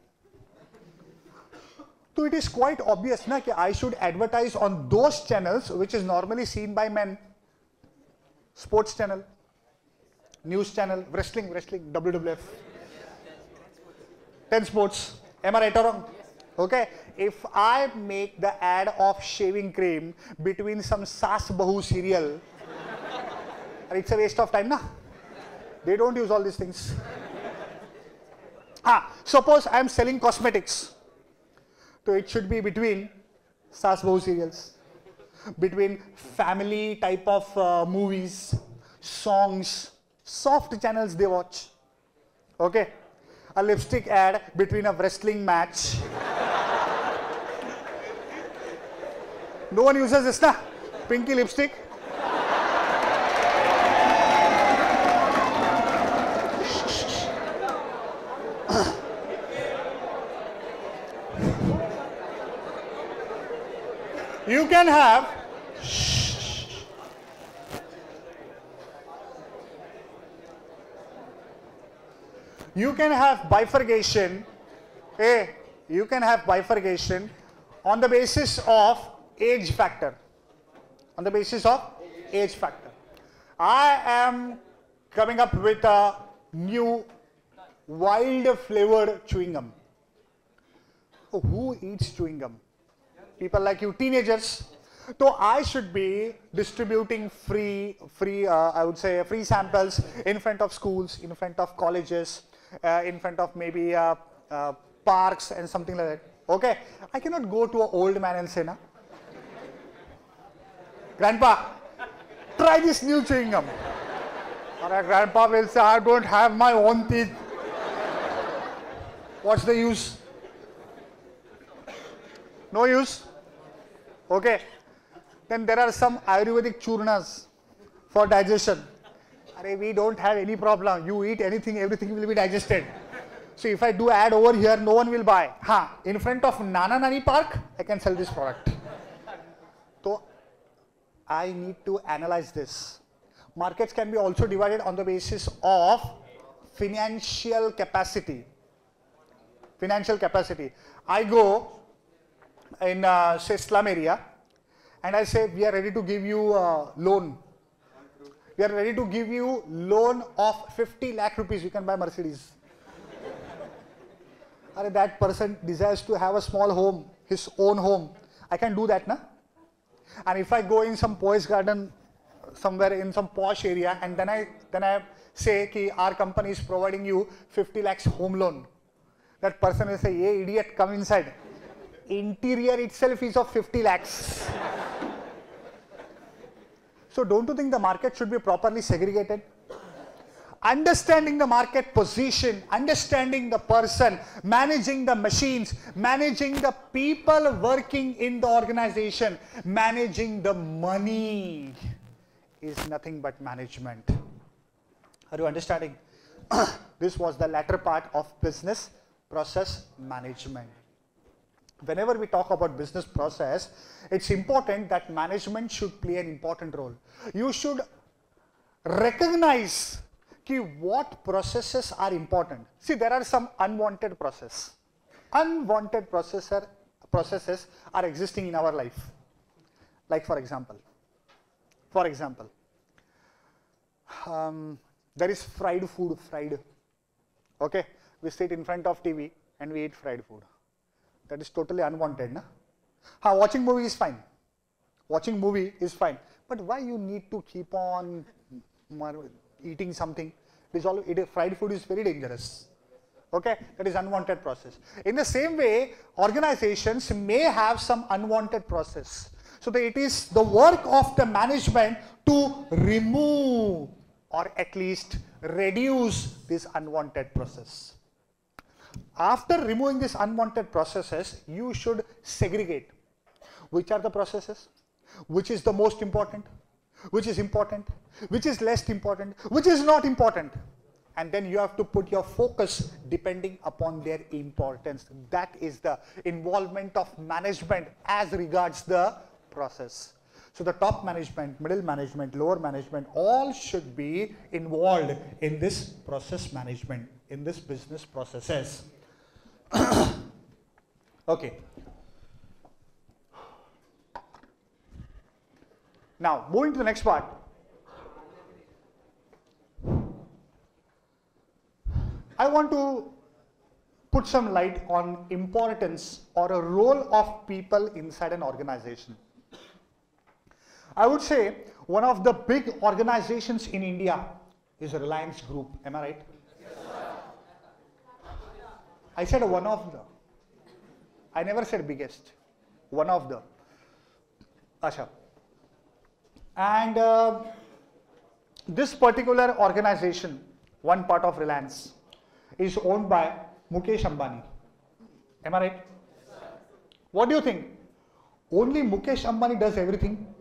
So it is quite obvious na, I should advertise on those channels which is normally seen by men sports channel, news channel, wrestling, wrestling, WWF, 10 sports. Am I right or wrong? Okay, if I make the ad of shaving cream between some Saas Bahu serial, it's a waste of time, na? They don't use all these things. Ah, suppose I am selling cosmetics. So it should be between Saas Bahu serials between family type of uh, movies, songs, soft channels they watch. Okay? A lipstick ad between a wrestling match. No one uses this, na? Pinky lipstick. you can have you can have bifurcation a you can have bifurcation on the basis of age factor. On the basis of age factor. I am coming up with a new wild flavored chewing gum. Oh, who eats chewing gum? People like you, teenagers. So I should be distributing free, free, uh, I would say free samples in front of schools, in front of colleges, uh, in front of maybe uh, uh parks and something like that. Okay, I cannot go to an old man and say, na, Grandpa, try this new chewing gum. Or grandpa will say, I don't have my own teeth. What's the use? No use? Okay. Then there are some Ayurvedic churnas for digestion. We don't have any problem. You eat anything, everything will be digested. So if I do ad over here, no one will buy. Ha, in front of Nana Nani Park, I can sell this product. I need to analyze this. Markets can be also divided on the basis of financial capacity. Financial capacity. I go in uh, say slum area and I say we are ready to give you a loan. We are ready to give you loan of 50 lakh rupees. You can buy Mercedes. That person desires to have a small home, his own home. I can do that, na? And if I go in some poise garden somewhere in some posh area and then I then I say ki our company is providing you 50 lakhs home loan. That person will say, hey idiot, come inside. Interior itself is of 50 lakhs. so don't you think the market should be properly segregated? Understanding the market position, understanding the person, managing the machines, managing the people working in the organization, managing the money is nothing but management. Are you understanding? this was the latter part of business process management. Whenever we talk about business process, it's important that management should play an important role. You should recognize ki what processes are important. See, there are some unwanted process. Unwanted processes are existing in our life. Like for example, for example, um, there is fried food, fried. Okay, we sit in front of TV and we eat fried food. That is totally unwanted, na? Ha, watching movie is fine. Watching movie is fine. But why you need to keep on eating something. All, it, fried food is very dangerous. Okay, that is unwanted process. In the same way, organizations may have some unwanted process. So it is the work of the management to remove or at least reduce this unwanted process. After removing these unwanted processes, you should segregate. Which are the processes? Which is the most important? Which is important, which is less important, which is not important. And then you have to put your focus depending upon their importance. That is the involvement of management as regards the process. So the top management, middle management, lower management, all should be involved in this process management, in this business processes. okay. Now, moving to the next part. I want to put some light on importance or a role of people inside an organization. I would say one of the big organizations in India is Reliance Group. Am I right? I said one of the. I never said biggest. One of the. Asha. And uh, this particular organization, one part of Reliance, is owned by Mukesh Ambani. Am I right? What do you think? Only Mukesh Ambani does everything.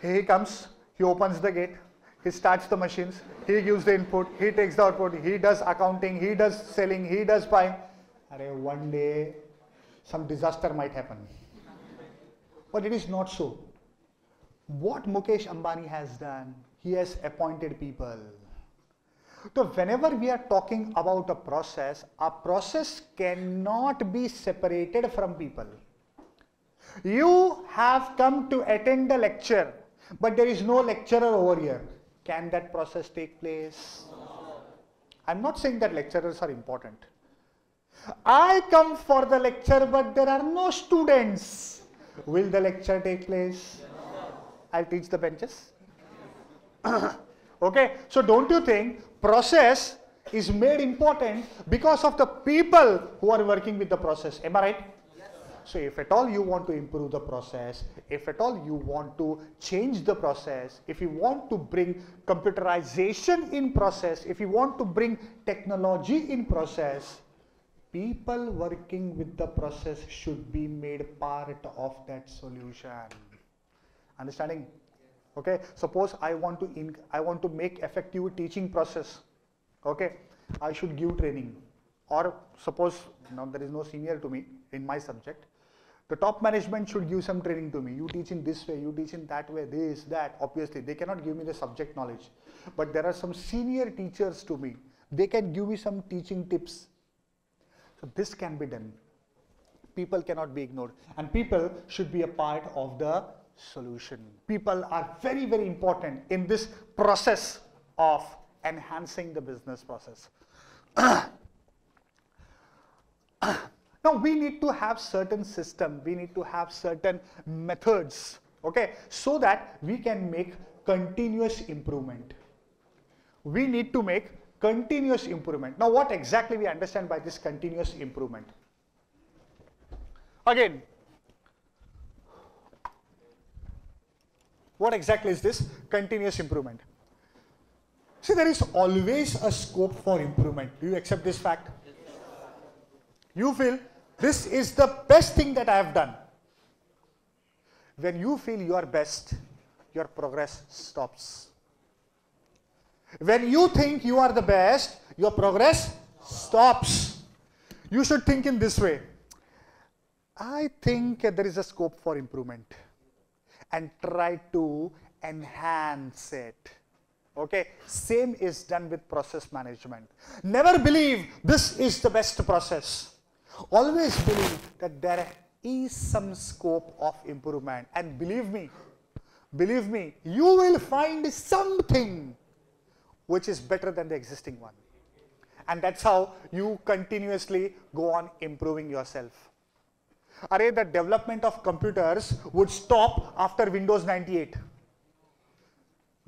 He comes, he opens the gate, he starts the machines, he gives the input, he takes the output, he does accounting, he does selling, he does buying. One day some disaster might happen. But it is not so what Mukesh Ambani has done, he has appointed people. So whenever we are talking about a process, a process cannot be separated from people. You have come to attend the lecture, but there is no lecturer over here. Can that process take place? I'm not saying that lecturers are important. I come for the lecture, but there are no students. Will the lecture take place? I'll teach the benches. okay, so don't you think process is made important because of the people who are working with the process. Am I right? So if at all you want to improve the process, if at all you want to change the process, if you want to bring computerization in process, if you want to bring technology in process, people working with the process should be made part of that solution. Understanding? Okay. Suppose I want to I want to make effective teaching process. Okay. I should give training. Or suppose now there is no senior to me in my subject. The top management should give some training to me. You teach in this way, you teach in that way, this, that. Obviously, they cannot give me the subject knowledge. But there are some senior teachers to me. They can give me some teaching tips. So this can be done. People cannot be ignored. And people should be a part of the solution. People are very, very important in this process of enhancing the business process. now we need to have certain system, we need to have certain methods, okay, so that we can make continuous improvement. We need to make continuous improvement. Now what exactly we understand by this continuous improvement? Again, what exactly is this continuous improvement? See, there is always a scope for improvement. Do you accept this fact? You feel this is the best thing that I have done. When you feel you are best, your progress stops. When you think you are the best, your progress stops. You should think in this way. I think there is a scope for improvement and try to enhance it. Okay, same is done with process management. Never believe this is the best process. Always believe that there is some scope of improvement. And believe me, believe me, you will find something which is better than the existing one. And that's how you continuously go on improving yourself. Array, the development of computers would stop after Windows 98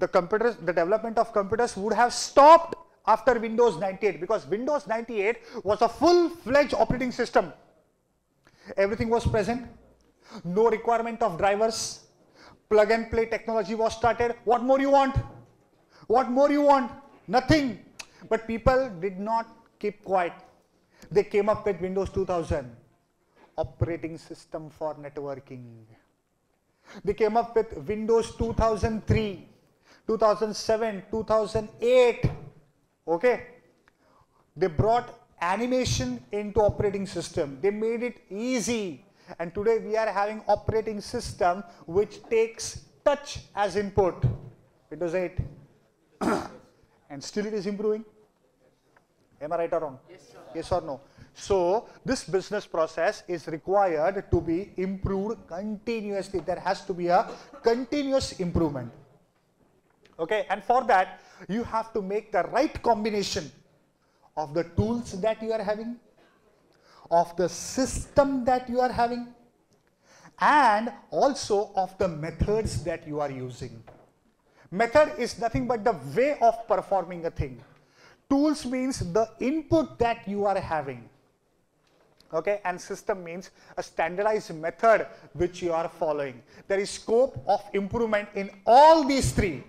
the computers, the development of computers would have stopped after Windows 98 because Windows 98 was a full-fledged operating system. Everything was present, no requirement of drivers, plug and play technology was started. What more you want? What more you want? Nothing. But people did not keep quiet. They came up with Windows 2000, operating system for networking. They came up with Windows 2003, 2007, 2008. Okay. They brought animation into operating system. They made it easy. And today we are having operating system which takes touch as input. Windows 8. and still it is improving. Am I right or wrong? Yes. Yes or no? So this business process is required to be improved continuously. There has to be a continuous improvement. Okay, and for that, you have to make the right combination of the tools that you are having, of the system that you are having, and also of the methods that you are using. Method is nothing but the way of performing a thing. Tools means the input that you are having. Okay, and system means a standardized method which you are following. There is scope of improvement in all these three.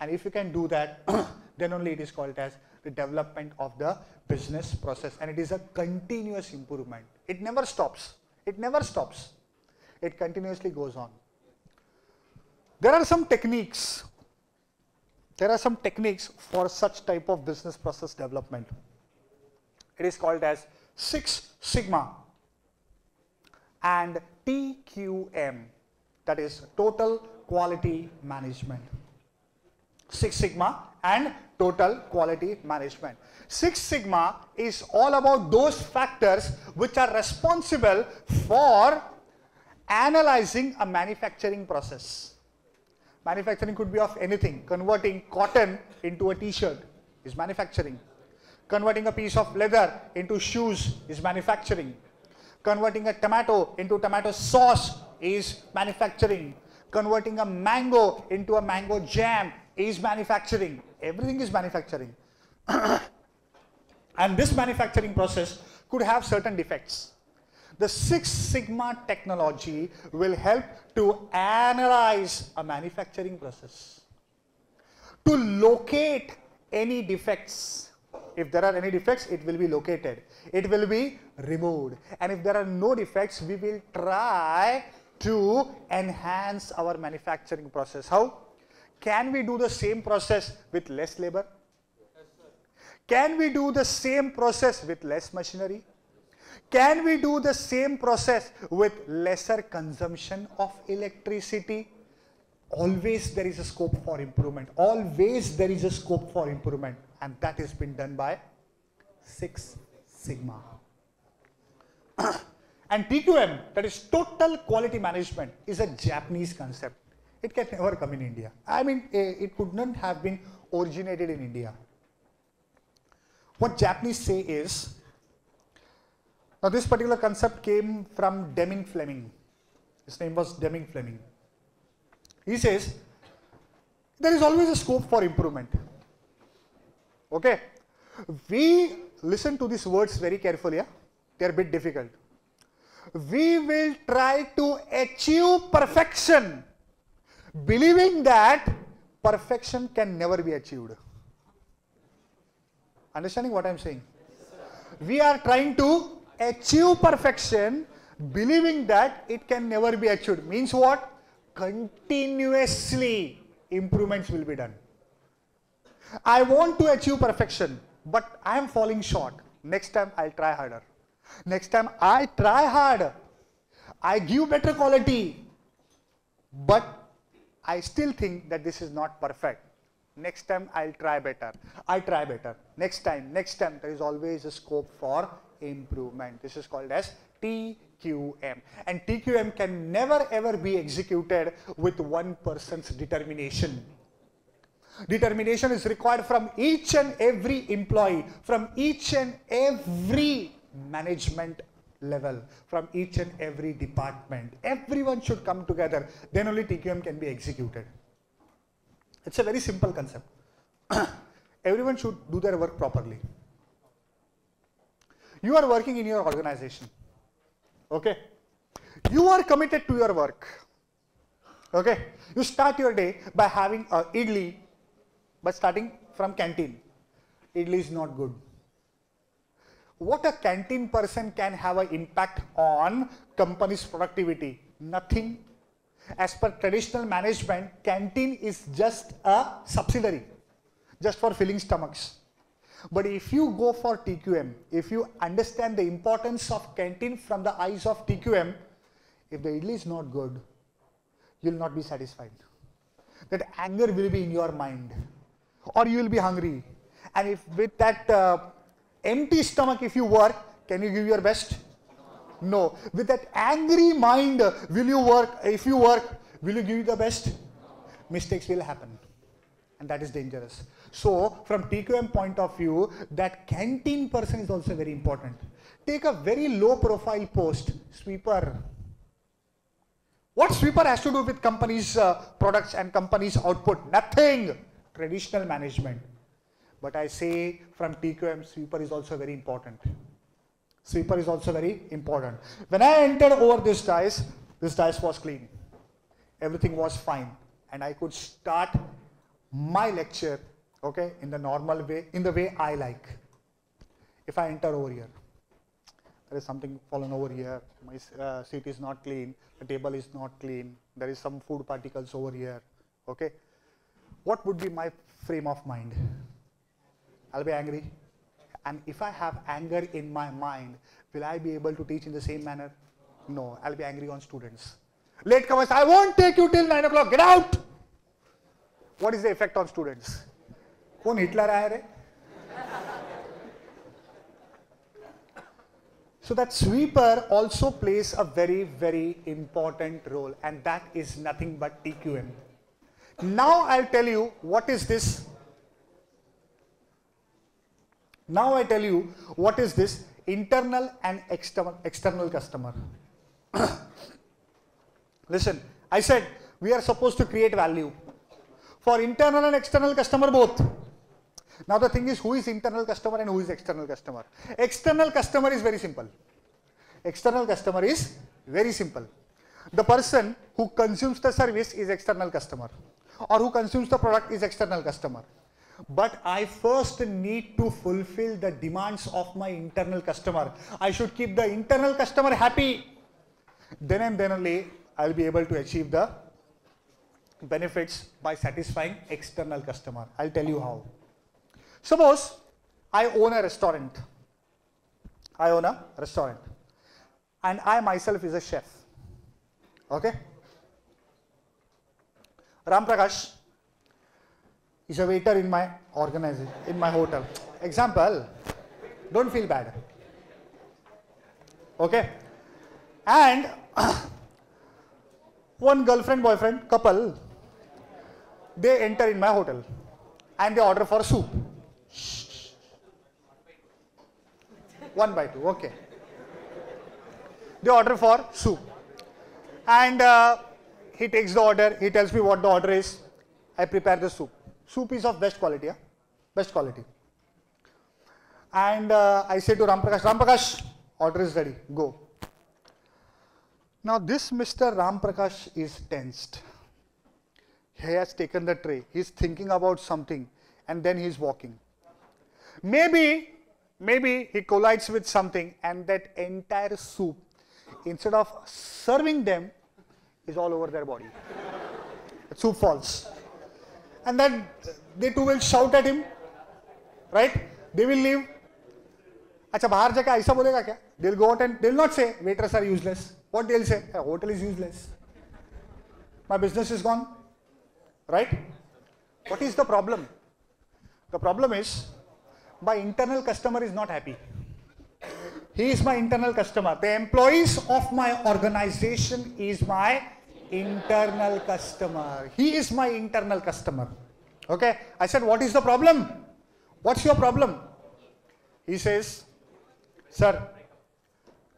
And if you can do that, then only it is called as the development of the business process. And it is a continuous improvement. It never stops. It never stops. It continuously goes on. There are some techniques. There are some techniques for such type of business process development. It is called as Six Sigma and TQM, that is Total Quality Management. Six Sigma and total quality management. Six Sigma is all about those factors which are responsible for analyzing a manufacturing process. Manufacturing could be of anything. Converting cotton into a t-shirt is manufacturing. Converting a piece of leather into shoes is manufacturing. Converting a tomato into tomato sauce is manufacturing. Converting a mango into a mango jam is manufacturing. Everything is manufacturing. and this manufacturing process could have certain defects. The Six Sigma technology will help to analyze a manufacturing process, to locate any defects. If there are any defects, it will be located. It will be removed. And if there are no defects, we will try to enhance our manufacturing process. How? Can we do the same process with less labor? Can we do the same process with less machinery? Can we do the same process with lesser consumption of electricity? Always there is a scope for improvement. Always there is a scope for improvement. And that has been done by Six Sigma. and TQM, that is total quality management, is a Japanese concept. It can never come in India. I mean, eh, it could not have been originated in India. What Japanese say is, now this particular concept came from Deming Fleming. His name was Deming Fleming. He says, there is always a scope for improvement. Okay? We listen to these words very carefully. Yeah? They are a bit difficult. We will try to achieve perfection, believing that perfection can never be achieved. Understanding what I'm saying? We are trying to achieve perfection, believing that it can never be achieved. Means what? Continuously improvements will be done. I want to achieve perfection, but I am falling short. Next time I'll try harder. Next time I try hard. I give better quality, but I still think that this is not perfect. Next time I'll try better. I try better. Next time, next time, there is always a scope for improvement. This is called as TQM. And TQM can never ever be executed with one person's determination. Determination is required from each and every employee, from each and every management level, from each and every department. Everyone should come together. Then only TQM can be executed. It's a very simple concept. Everyone should do their work properly. You are working in your organization. Okay. You are committed to your work. Okay. You start your day by having a idli, by starting from canteen. Idli is not good. What a canteen person can have an impact on company's productivity? Nothing as per traditional management, canteen is just a subsidiary, just for filling stomachs. But if you go for TQM, if you understand the importance of canteen from the eyes of TQM, if the idli is not good, you'll not be satisfied. That anger will be in your mind, or you will be hungry. And if with that uh, empty stomach, if you work, can you give your best? No. With that angry mind, will you work? If you work, will you give the best? Mistakes will happen. And that is dangerous. So, from TQM point of view, that canteen person is also very important. Take a very low profile post, sweeper. What sweeper has to do with companies' uh, products and companies' output? Nothing. Traditional management. But I say from TQM, sweeper is also very important. Sweeper is also very important. When I entered over this dice, this dice was clean. Everything was fine. And I could start my lecture, okay, in the normal way, in the way I like. If I enter over here, there is something fallen over here, my uh, seat is not clean, the table is not clean, there is some food particles over here, okay. What would be my frame of mind? I'll be angry, and if I have anger in my mind, will I be able to teach in the same manner? No, I'll be angry on students. Late comers, I won't take you till 9 o'clock, get out! What is the effect on students? कौन Hitler आया So that sweeper also plays a very, very important role and that is nothing but TQM. Now I'll tell you what is this now I tell you what is this internal and external, external customer. Listen, I said we are supposed to create value for internal and external customer both. Now the thing is who is internal customer and who is external customer. External customer is very simple. External customer is very simple. The person who consumes the service is external customer or who consumes the product is external customer but I first need to fulfill the demands of my internal customer. I should keep the internal customer happy. Then and then only I'll be able to achieve the benefits by satisfying external customer. I'll tell you how. Suppose I own a restaurant. I own a restaurant. and I myself is a chef. Okay? Ram Prakash is a waiter in my organization, in my hotel. Example, don't feel bad. Okay? And one girlfriend boyfriend couple, they enter in my hotel and they order for soup. One by two, okay. The order for soup. And uh, he takes the order, he tells me what the order is. I prepare the soup. Soup is of best quality, yeah? best quality. And uh, I say to Ramprakash, Ramprakash, order is ready, go. Now this Mr. Ramprakash is tensed. He has taken the tray. He's thinking about something and then he's walking. Maybe, maybe he collides with something and that entire soup, instead of serving them, is all over their body. the soup falls. And then they too will shout at him, right? They will leave. अच्छा बाहर जाकर ऐसा बोलेगा क्या they'll go out and they'll not say waiters are useless what they'll say a hotel is useless my business is gone right what is the problem the problem is my internal customer is not happy. He is my internal customer. The employees of my organization is my internal customer. He is my internal customer. Okay. I said, what is the problem? What's your problem? He says, sir,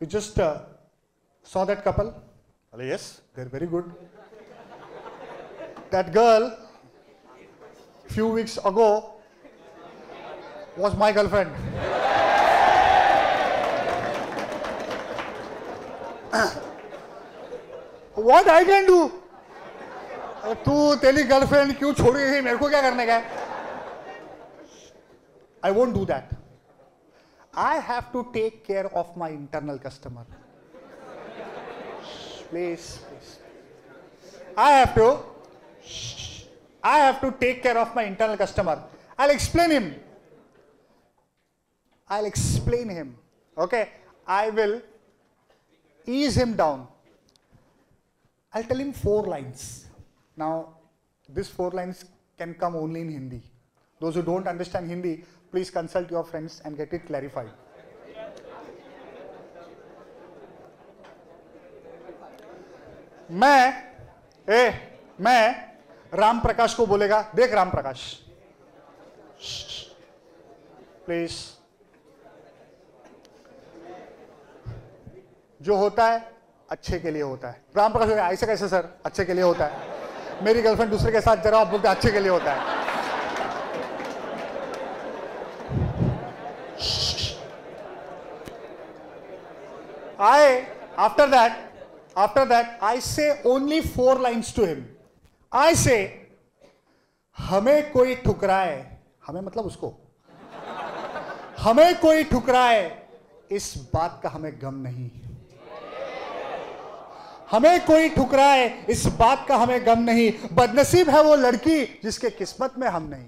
you just uh, saw that couple? Well, yes, they're very good. that girl, few weeks ago, was my girlfriend. what I can do? तू तेरी girlfriend क्यों छोड़ गई मेरे को क्या करने का I won't do that. I have to take care of my internal customer. Please, please. I have to. I have to take care of my internal customer. I'll explain him. I'll explain him. Okay? I will ease him down. I'll tell him four lines. Now, these four lines can come only in Hindi. Those who don't understand Hindi, please consult your friends and get it clarified. मैं ए मैं राम प्रकाश को बोलेगा देख Ram Prakash please जो होता है अच्छे के लिए होता है। राम प्रकाश ऐसे कैसे सर? अच्छे के लिए होता है। मेरी गर्लफ्रेंड दूसरे के साथ जरा आप बोलते अच्छे के लिए होता है। I, after that, after that, I say only four lines to him. I say, हमें कोई ठुकराए। हमें मतलब उसको। हमें कोई ठुकराए। इस बात का हमें गम नहीं हमें कोई ठुकराए, इस बात का हमें गम नहीं। बदनसीब है वो लड़की जिसके किस्मत में हम नहीं।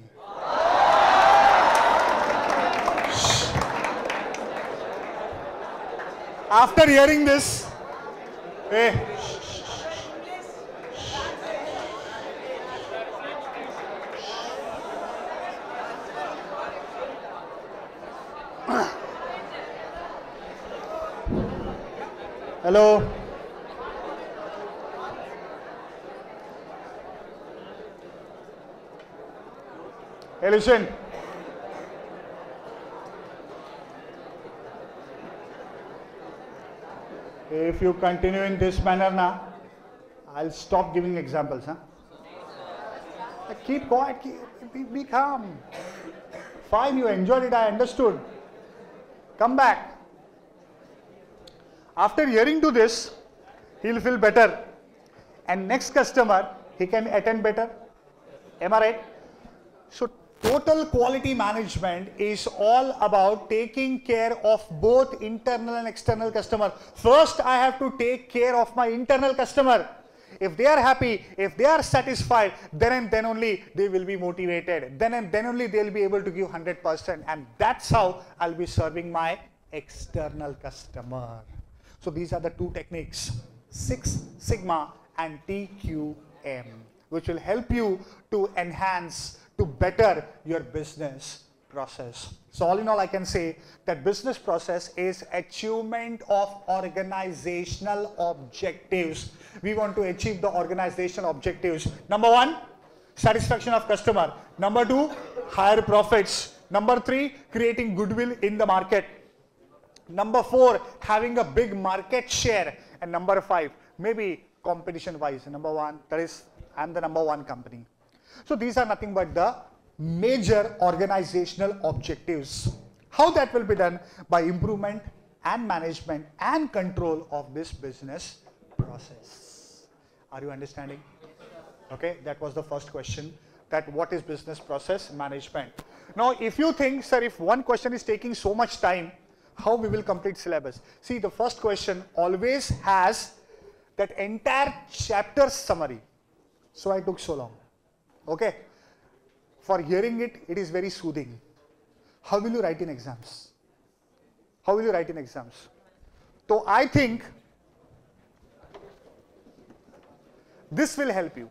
After hearing this a, hello. Hey. If you continue in this manner now, I'll stop giving examples. Huh? Keep quiet, keep, be, be calm. Fine, you enjoyed it, I understood. Come back. After hearing to this, he'll feel better. And next customer, he can attend better. Am I right? So total quality management is all about taking care of both internal and external customer. First, I have to take care of my internal customer. If they are happy, if they are satisfied, then and then only they will be motivated. Then and then only they'll be able to give 100%. And that's how I'll be serving my external customer. So these are the two techniques, Six Sigma and TQM, which will help you to enhance, to better your business process. So all in all, I can say that business process is achievement of organizational objectives. We want to achieve the organizational objectives. Number one, satisfaction of customer. Number two, higher profits. Number three, creating goodwill in the market. Number four, having a big market share. And number five, maybe competition wise. Number one, that is, I'm the number one company. So these are nothing but the major organizational objectives. How that will be done? By improvement and management and control of this business process. Are you understanding? Okay, that was the first question that what is business process management. Now, if you think, sir, if one question is taking so much time, how we will complete syllabus? See, the first question always has that entire chapter summary. So I took so long. Okay. For hearing it, it is very soothing. How will you write in exams? How will you write in exams? So I think this will help you.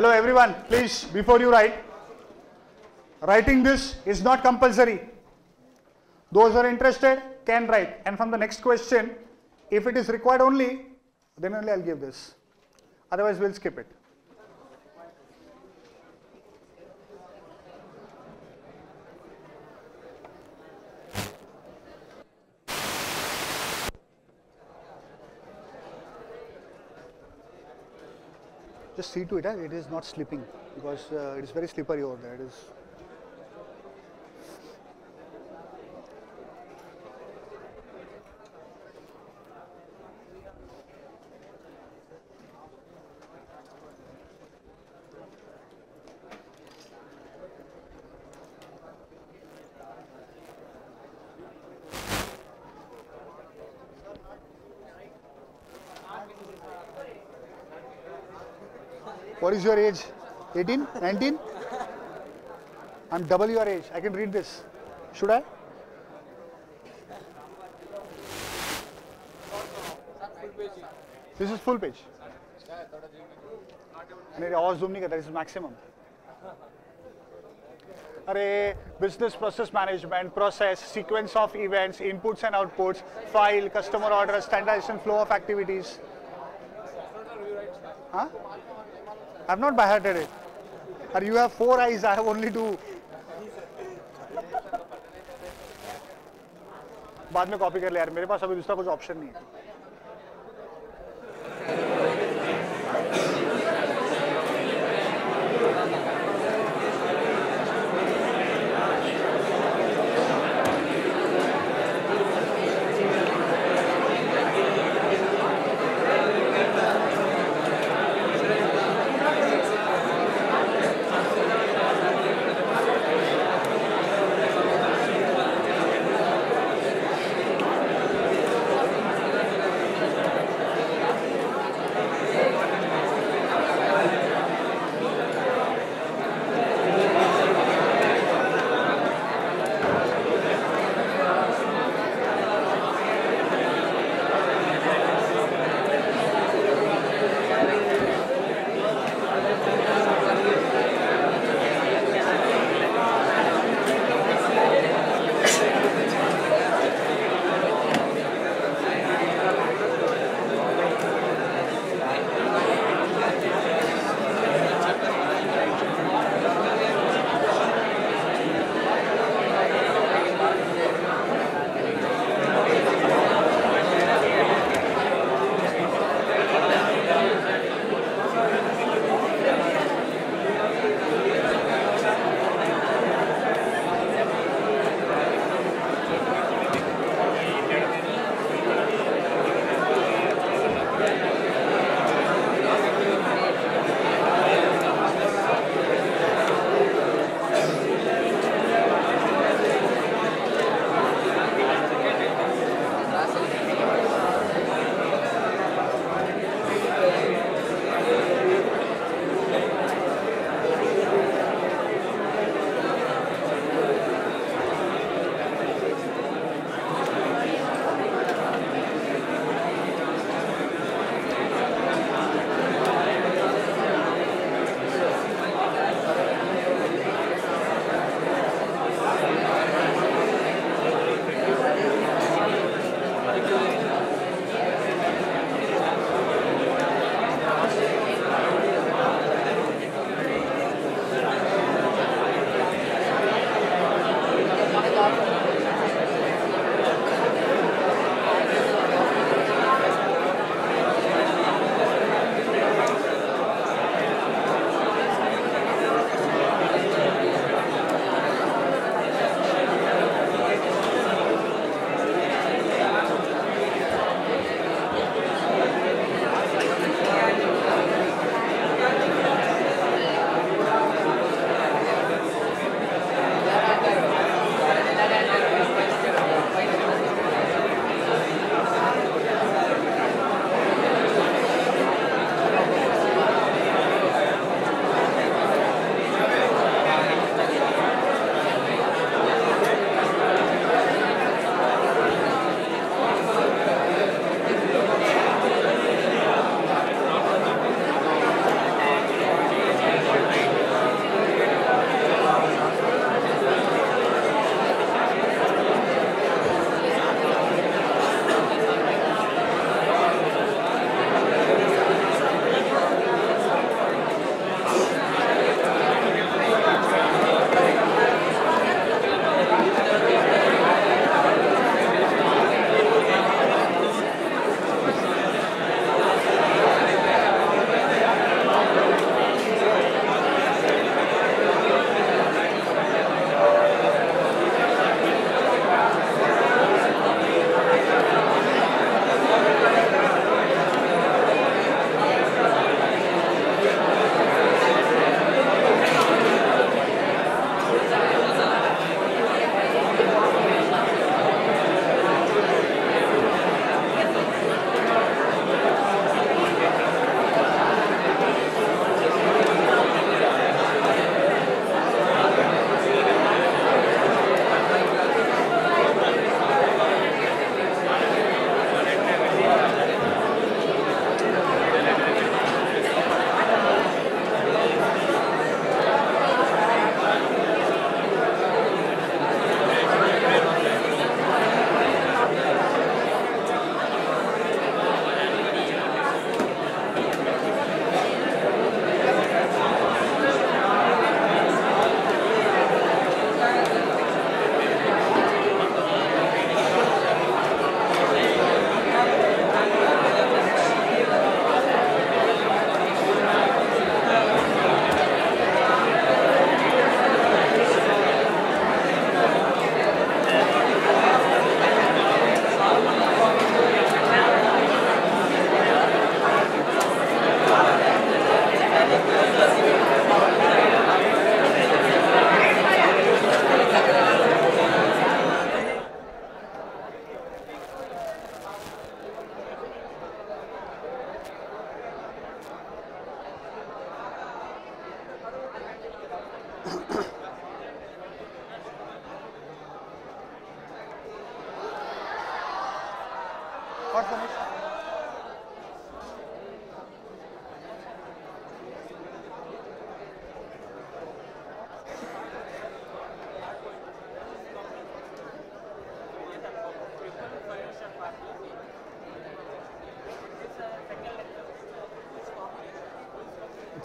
Hello everyone, please before you write, writing this is not compulsory. Those who are interested can write and from the next question, if it is required only, then only I'll give this. Otherwise we'll skip it. Just see to it, it is not slipping because uh, it is very slippery over there. It is. What is your age? 18? 19? I'm double your age. I can read this. Should I? This is full page. मेरे आवाज zoom नहीं करता this is maximum अरे business process management process sequence of events inputs and outputs file customer order standardization flow of activities huh I've not by hearted it. Or you have four eyes, I have only two. बाद में copy कर ले यार मेरे पास अभी दूसरा कुछ option नहीं है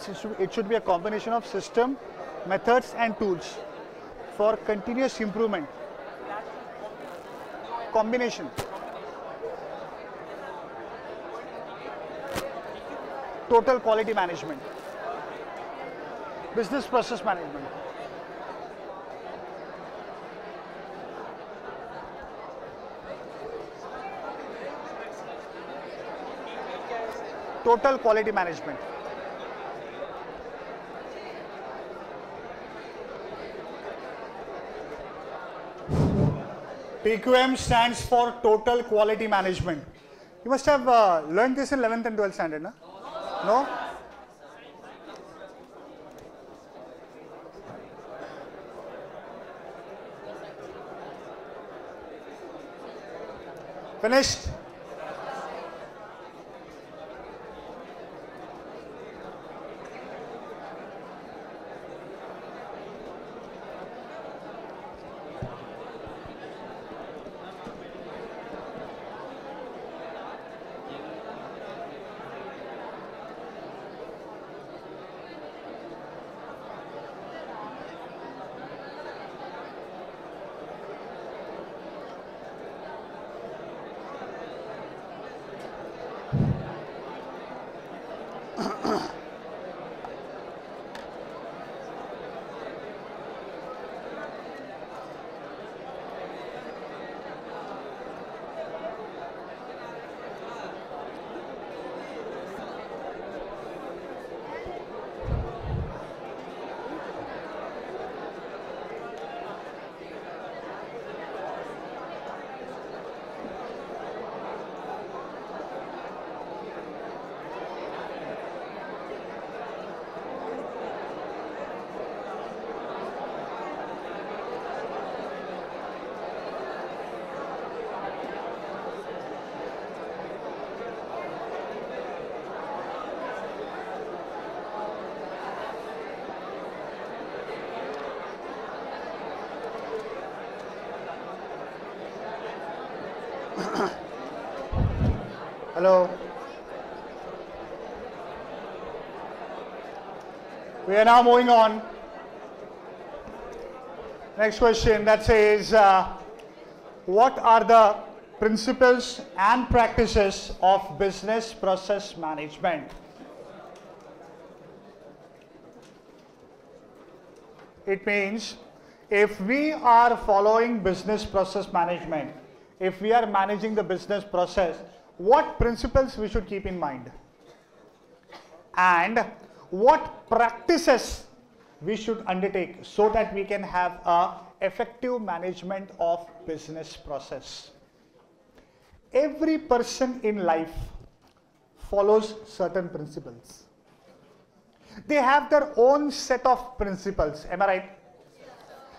It should, it should be a combination of system, methods and tools for continuous improvement. Combination. Total quality management. Business process management. Total quality management. TQM stands for Total Quality Management. You must have uh, learned this in 11th and 12th standard, no? No? Finished? Hello. We are now moving on. Next question that says, uh, what are the principles and practices of business process management? It means if we are following business process management, if we are managing the business process, what principles we should keep in mind? And what practices we should undertake so that we can have a effective management of business process. Every person in life follows certain principles. They have their own set of principles. Am I right?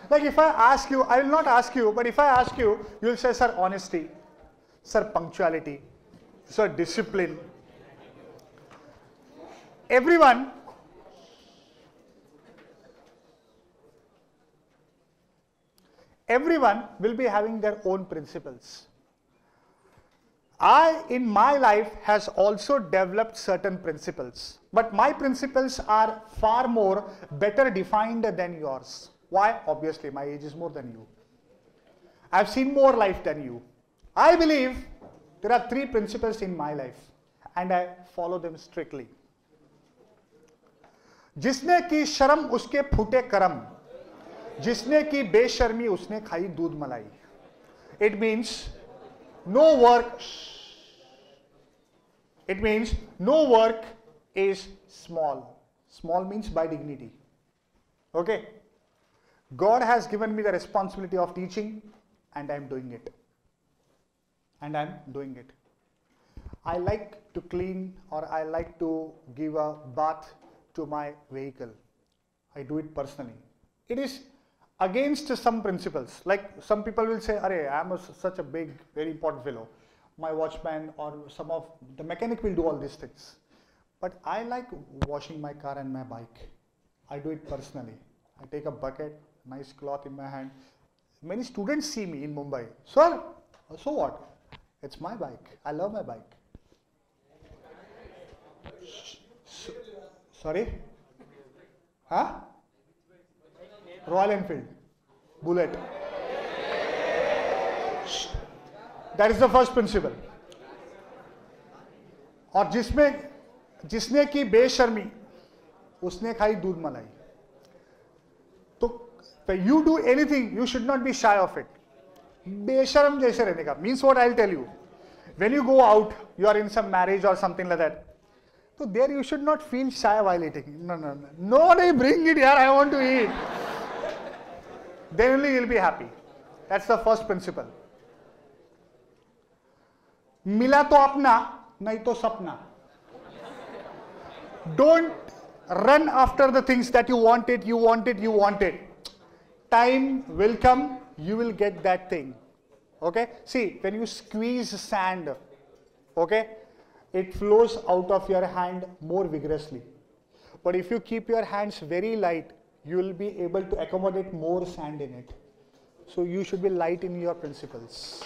Like if I ask you, I will not ask you, but if I ask you, you will say, sir, honesty, sir, punctuality, sir, discipline. Everyone everyone will be having their own principles. I, in my life, has also developed certain principles, but my principles are far more better defined than yours. Why? Obviously, my age is more than you. I've seen more life than you. I believe there are three principles in my life and I follow them strictly. जिसने की शर्म उसके फूटे करम जिसने की बेशर्मी उसने खाई दूध मलाई it means no work it means no work is small small means by dignity okay god has given me the responsibility of teaching and i'm doing it and i'm doing it i like to clean or i like to give a bath to my vehicle i do it personally it is against some principles like some people will say Are, i'm a, such a big very important fellow my watchman or some of the mechanic will do all these things. But I like washing my car and my bike. I do it personally. I take a bucket, nice cloth in my hand. Many students see me in Mumbai. Sir, so what? It's my bike. I love my bike. So, sorry? Huh? Royal Enfield. Bullet. That is the first principle. और जिसमें जिसने की बेशर्मी उसने खाई दूध मलाई तो you do anything you should not be shy of it बेशरम जैसे रहने का means what I tell you when you go out you are in some marriage और समथिंग लाइक दैट तो there you should not feel शाई while eating no no no no नहीं bring it यार I want to eat then only you'll be happy. That's the first principle. मिला तो अपना नहीं तो सपना don't run after the things that you wanted you wanted you wanted time will come you will get that thing okay see when you squeeze sand okay it flows out of your hand more vigorously but if you keep your hands very light you will be able to accommodate more sand in it so you should be light in your principles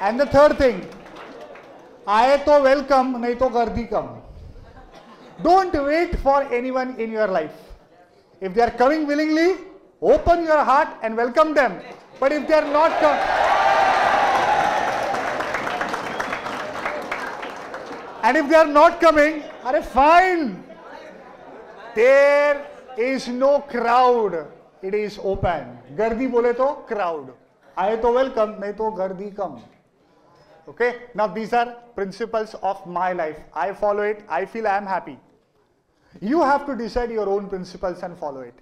and the third thing आए तो welcome नहीं तो गर्दी कम don't wait for any one in your life if they are coming willingly open your heart and welcome them but if they are not and if they are not coming are fine there is no crowd it is open गर्दी बोले तो crowd आए तो welcome नहीं तो गर्दी कम okay now these are principles of my life i follow it i feel i am happy you have to decide your own principles and follow it.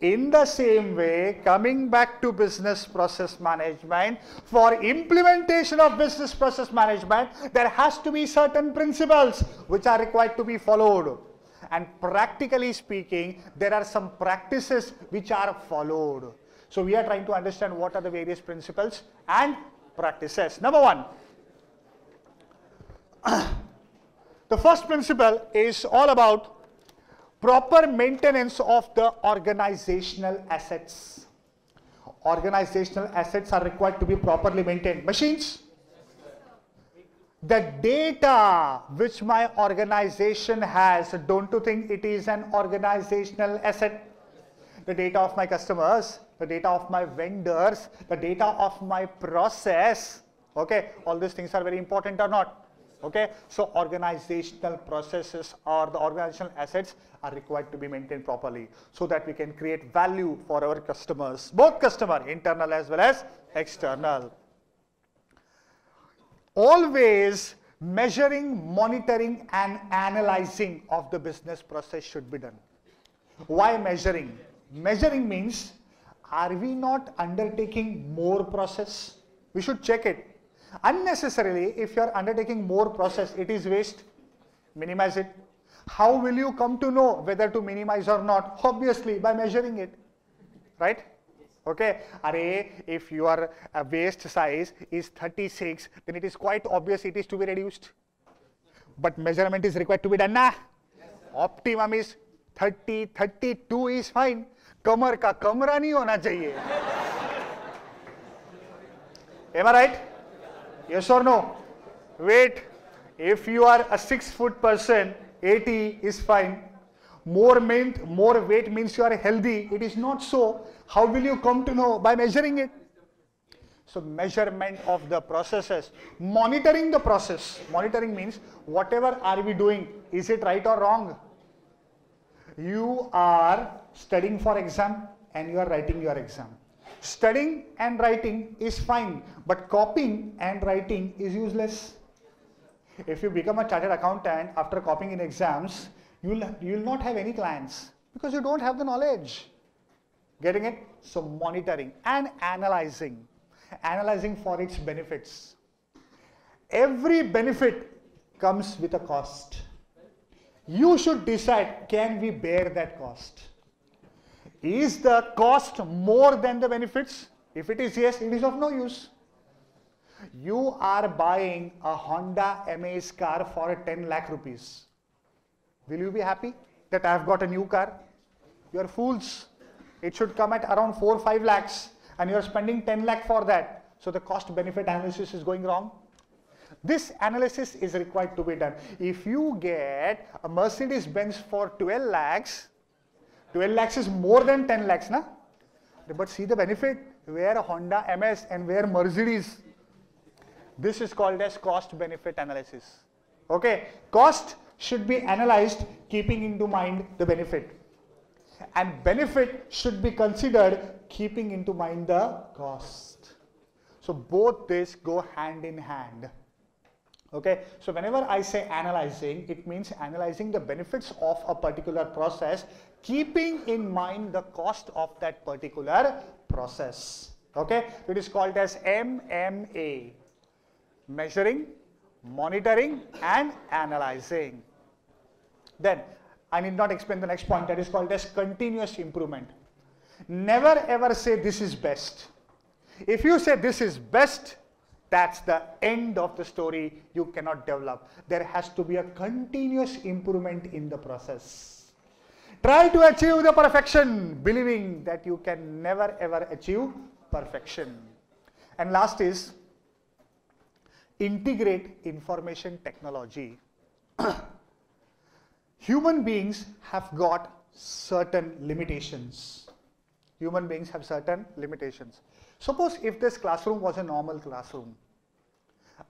In the same way coming back to business process management for implementation of business process management there has to be certain principles which are required to be followed. And practically speaking there are some practices which are followed. So we are trying to understand what are the various principles and practices. Number one, the first principle is all about proper maintenance of the organizational assets. Organizational assets are required to be properly maintained. Machines, the data which my organization has, don't you think it is an organizational asset? The data of my customers, the data of my vendors, the data of my process. Okay, all these things are very important or not. Okay, so organizational processes or the organizational assets are required to be maintained properly so that we can create value for our customers, both customer, internal as well as external. Always measuring, monitoring and analyzing of the business process should be done. Why measuring? Measuring means are we not undertaking more process? We should check it. Unnecessarily, if you are undertaking more process, it is waste. Minimize it. How will you come to know whether to minimize or not? Obviously, by measuring it. Right? Okay. Are if your uh, waste size is 36, then it is quite obvious it is to be reduced. But measurement is required to be done. Nah? Optimum is 30, 32 is fine. कमर का कमरा नहीं होना चाहिए Am I right? Yes or no? Weight. If you are a six foot person, 80 is fine. More more weight means you are healthy. It is not so. How will you come to know? By measuring it. So measurement of the processes, monitoring the process. Monitoring means whatever are we doing, is it right or wrong? You are studying for exam and you are writing your exam. Studying and writing is fine, but copying and writing is useless. If you become a chartered accountant after copying in exams, you will, you will not have any clients because you don't have the knowledge. Getting it? So monitoring and analyzing. Analyzing for its benefits. Every benefit comes with a cost. You should decide, can we bear that cost? Is the cost more than the benefits? If it is yes, it is of no use. You are buying a Honda Amaze car for 10 lakh rupees. Will you be happy that I have got a new car? You are fools. It should come at around 4 or 5 lakhs and you are spending 10 lakh for that. So the cost benefit analysis is going wrong. This analysis is required to be done. If you get a Mercedes Benz for 12 lakhs, 12 lakhs is more than 10 lakhs, na? But see the benefit where Honda Amaze and where Mercedes. This is called as cost benefit analysis. Okay, cost should be analyzed keeping into mind the benefit. And benefit should be considered keeping into mind the cost. So both this go hand in hand. Okay, so whenever I say analyzing, it means analyzing the benefits of a particular process, keeping in mind the cost of that particular process. Okay, it is called as MMA, measuring, monitoring and analyzing. Then I need not explain the next point that is called as continuous improvement. Never ever say this is best. If you say this is best, that's the end of the story you cannot develop. There has to be a continuous improvement in the process. Try to achieve the perfection, believing that you can never ever achieve perfection. And last is integrate information technology. Human beings have got certain limitations. Human beings have certain limitations. Suppose if this classroom was a normal classroom,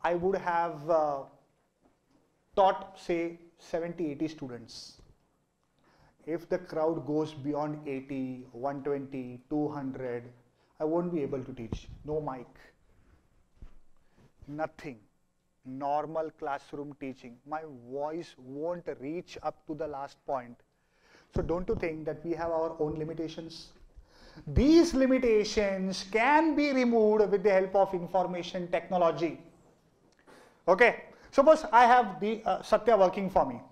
I would have uh, taught say 70, 80 students. If the crowd goes beyond 80, 120, 200, I won't be able to teach. No mic. Nothing. Normal classroom teaching. My voice won't reach up to the last point. So don't you think that we have our own limitations? These limitations can be removed with the help of information technology. Okay, suppose I have the uh, Satya working for me.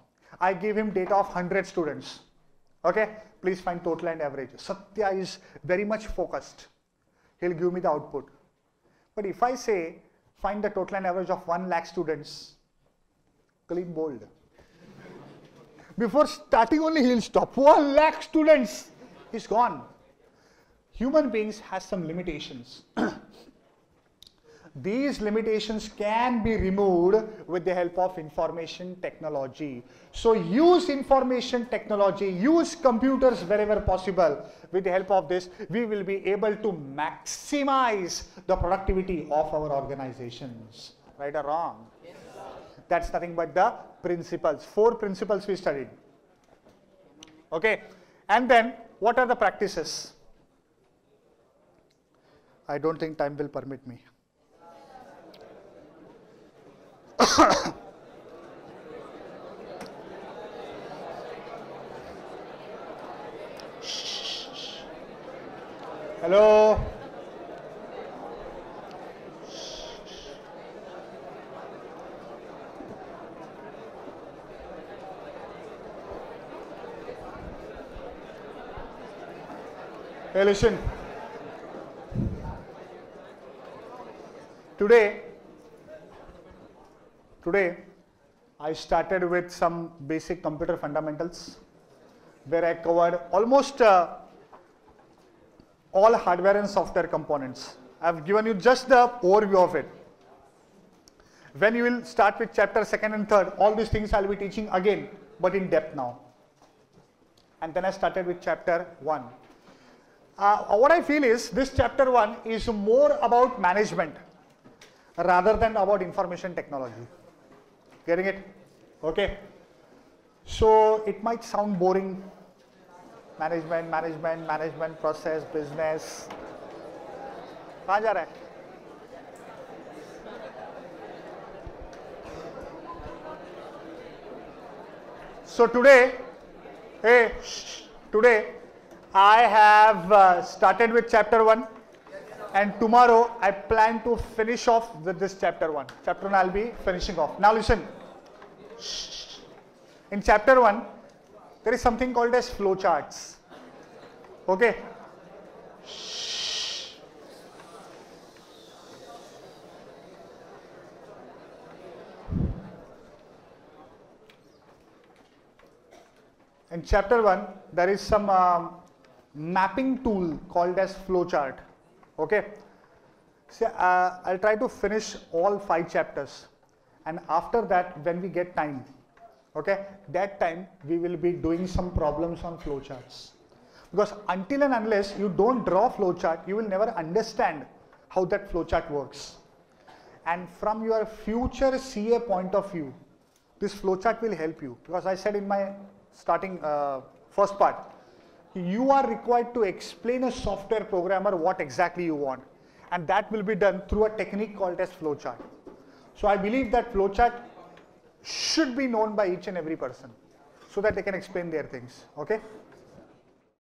I give him data of 100 students. Okay, please find total and average. Satya is very much focused. He'll give me the output. But if I say find the total and average of 1 lakh students, clean bowled. Before starting only he'll stop. 1 lakh students, he's gone human beings has some limitations. These limitations can be removed with the help of information technology. So use information technology, use computers wherever possible. With the help of this, we will be able to maximize the productivity of our organizations. Right or wrong? Yes, That's nothing but the principles. Four principles we studied. Okay. And then what are the practices? I don't think time will permit me. Hello. Hey, listen. Today, today I started with some basic computer fundamentals where I covered almost uh, all hardware and software components. I've given you just the overview of it. When you will start with chapter second and third, all these things I'll be teaching again, but in depth now. And then I started with chapter one. Uh, what I feel is this chapter one is more about management rather than about information technology. Getting it? Okay. So it might sound boring. Management, management, management, process, business. कहाँ जा रहा है So today, hey, today I have uh, started with chapter 1 and tomorrow I plan to finish off with this chapter 1. Chapter 1 I'll be finishing off. Now listen, in chapter 1 there is something called as flowcharts. Okay. In chapter 1 there is some um, mapping tool called as flowchart Okay. So uh, I'll try to finish all five chapters. And after that, when we get time, okay, that time we will be doing some problems on flowcharts. Because until and unless you don't draw flowchart, you will never understand how that flowchart works. And from your future CA point of view, this flowchart will help you. Because I said in my starting uh, first part, you are required to explain a software programmer what exactly you want. And that will be done through a technique called as flowchart. So I believe that flowchart should be known by each and every person so that they can explain their things. Okay.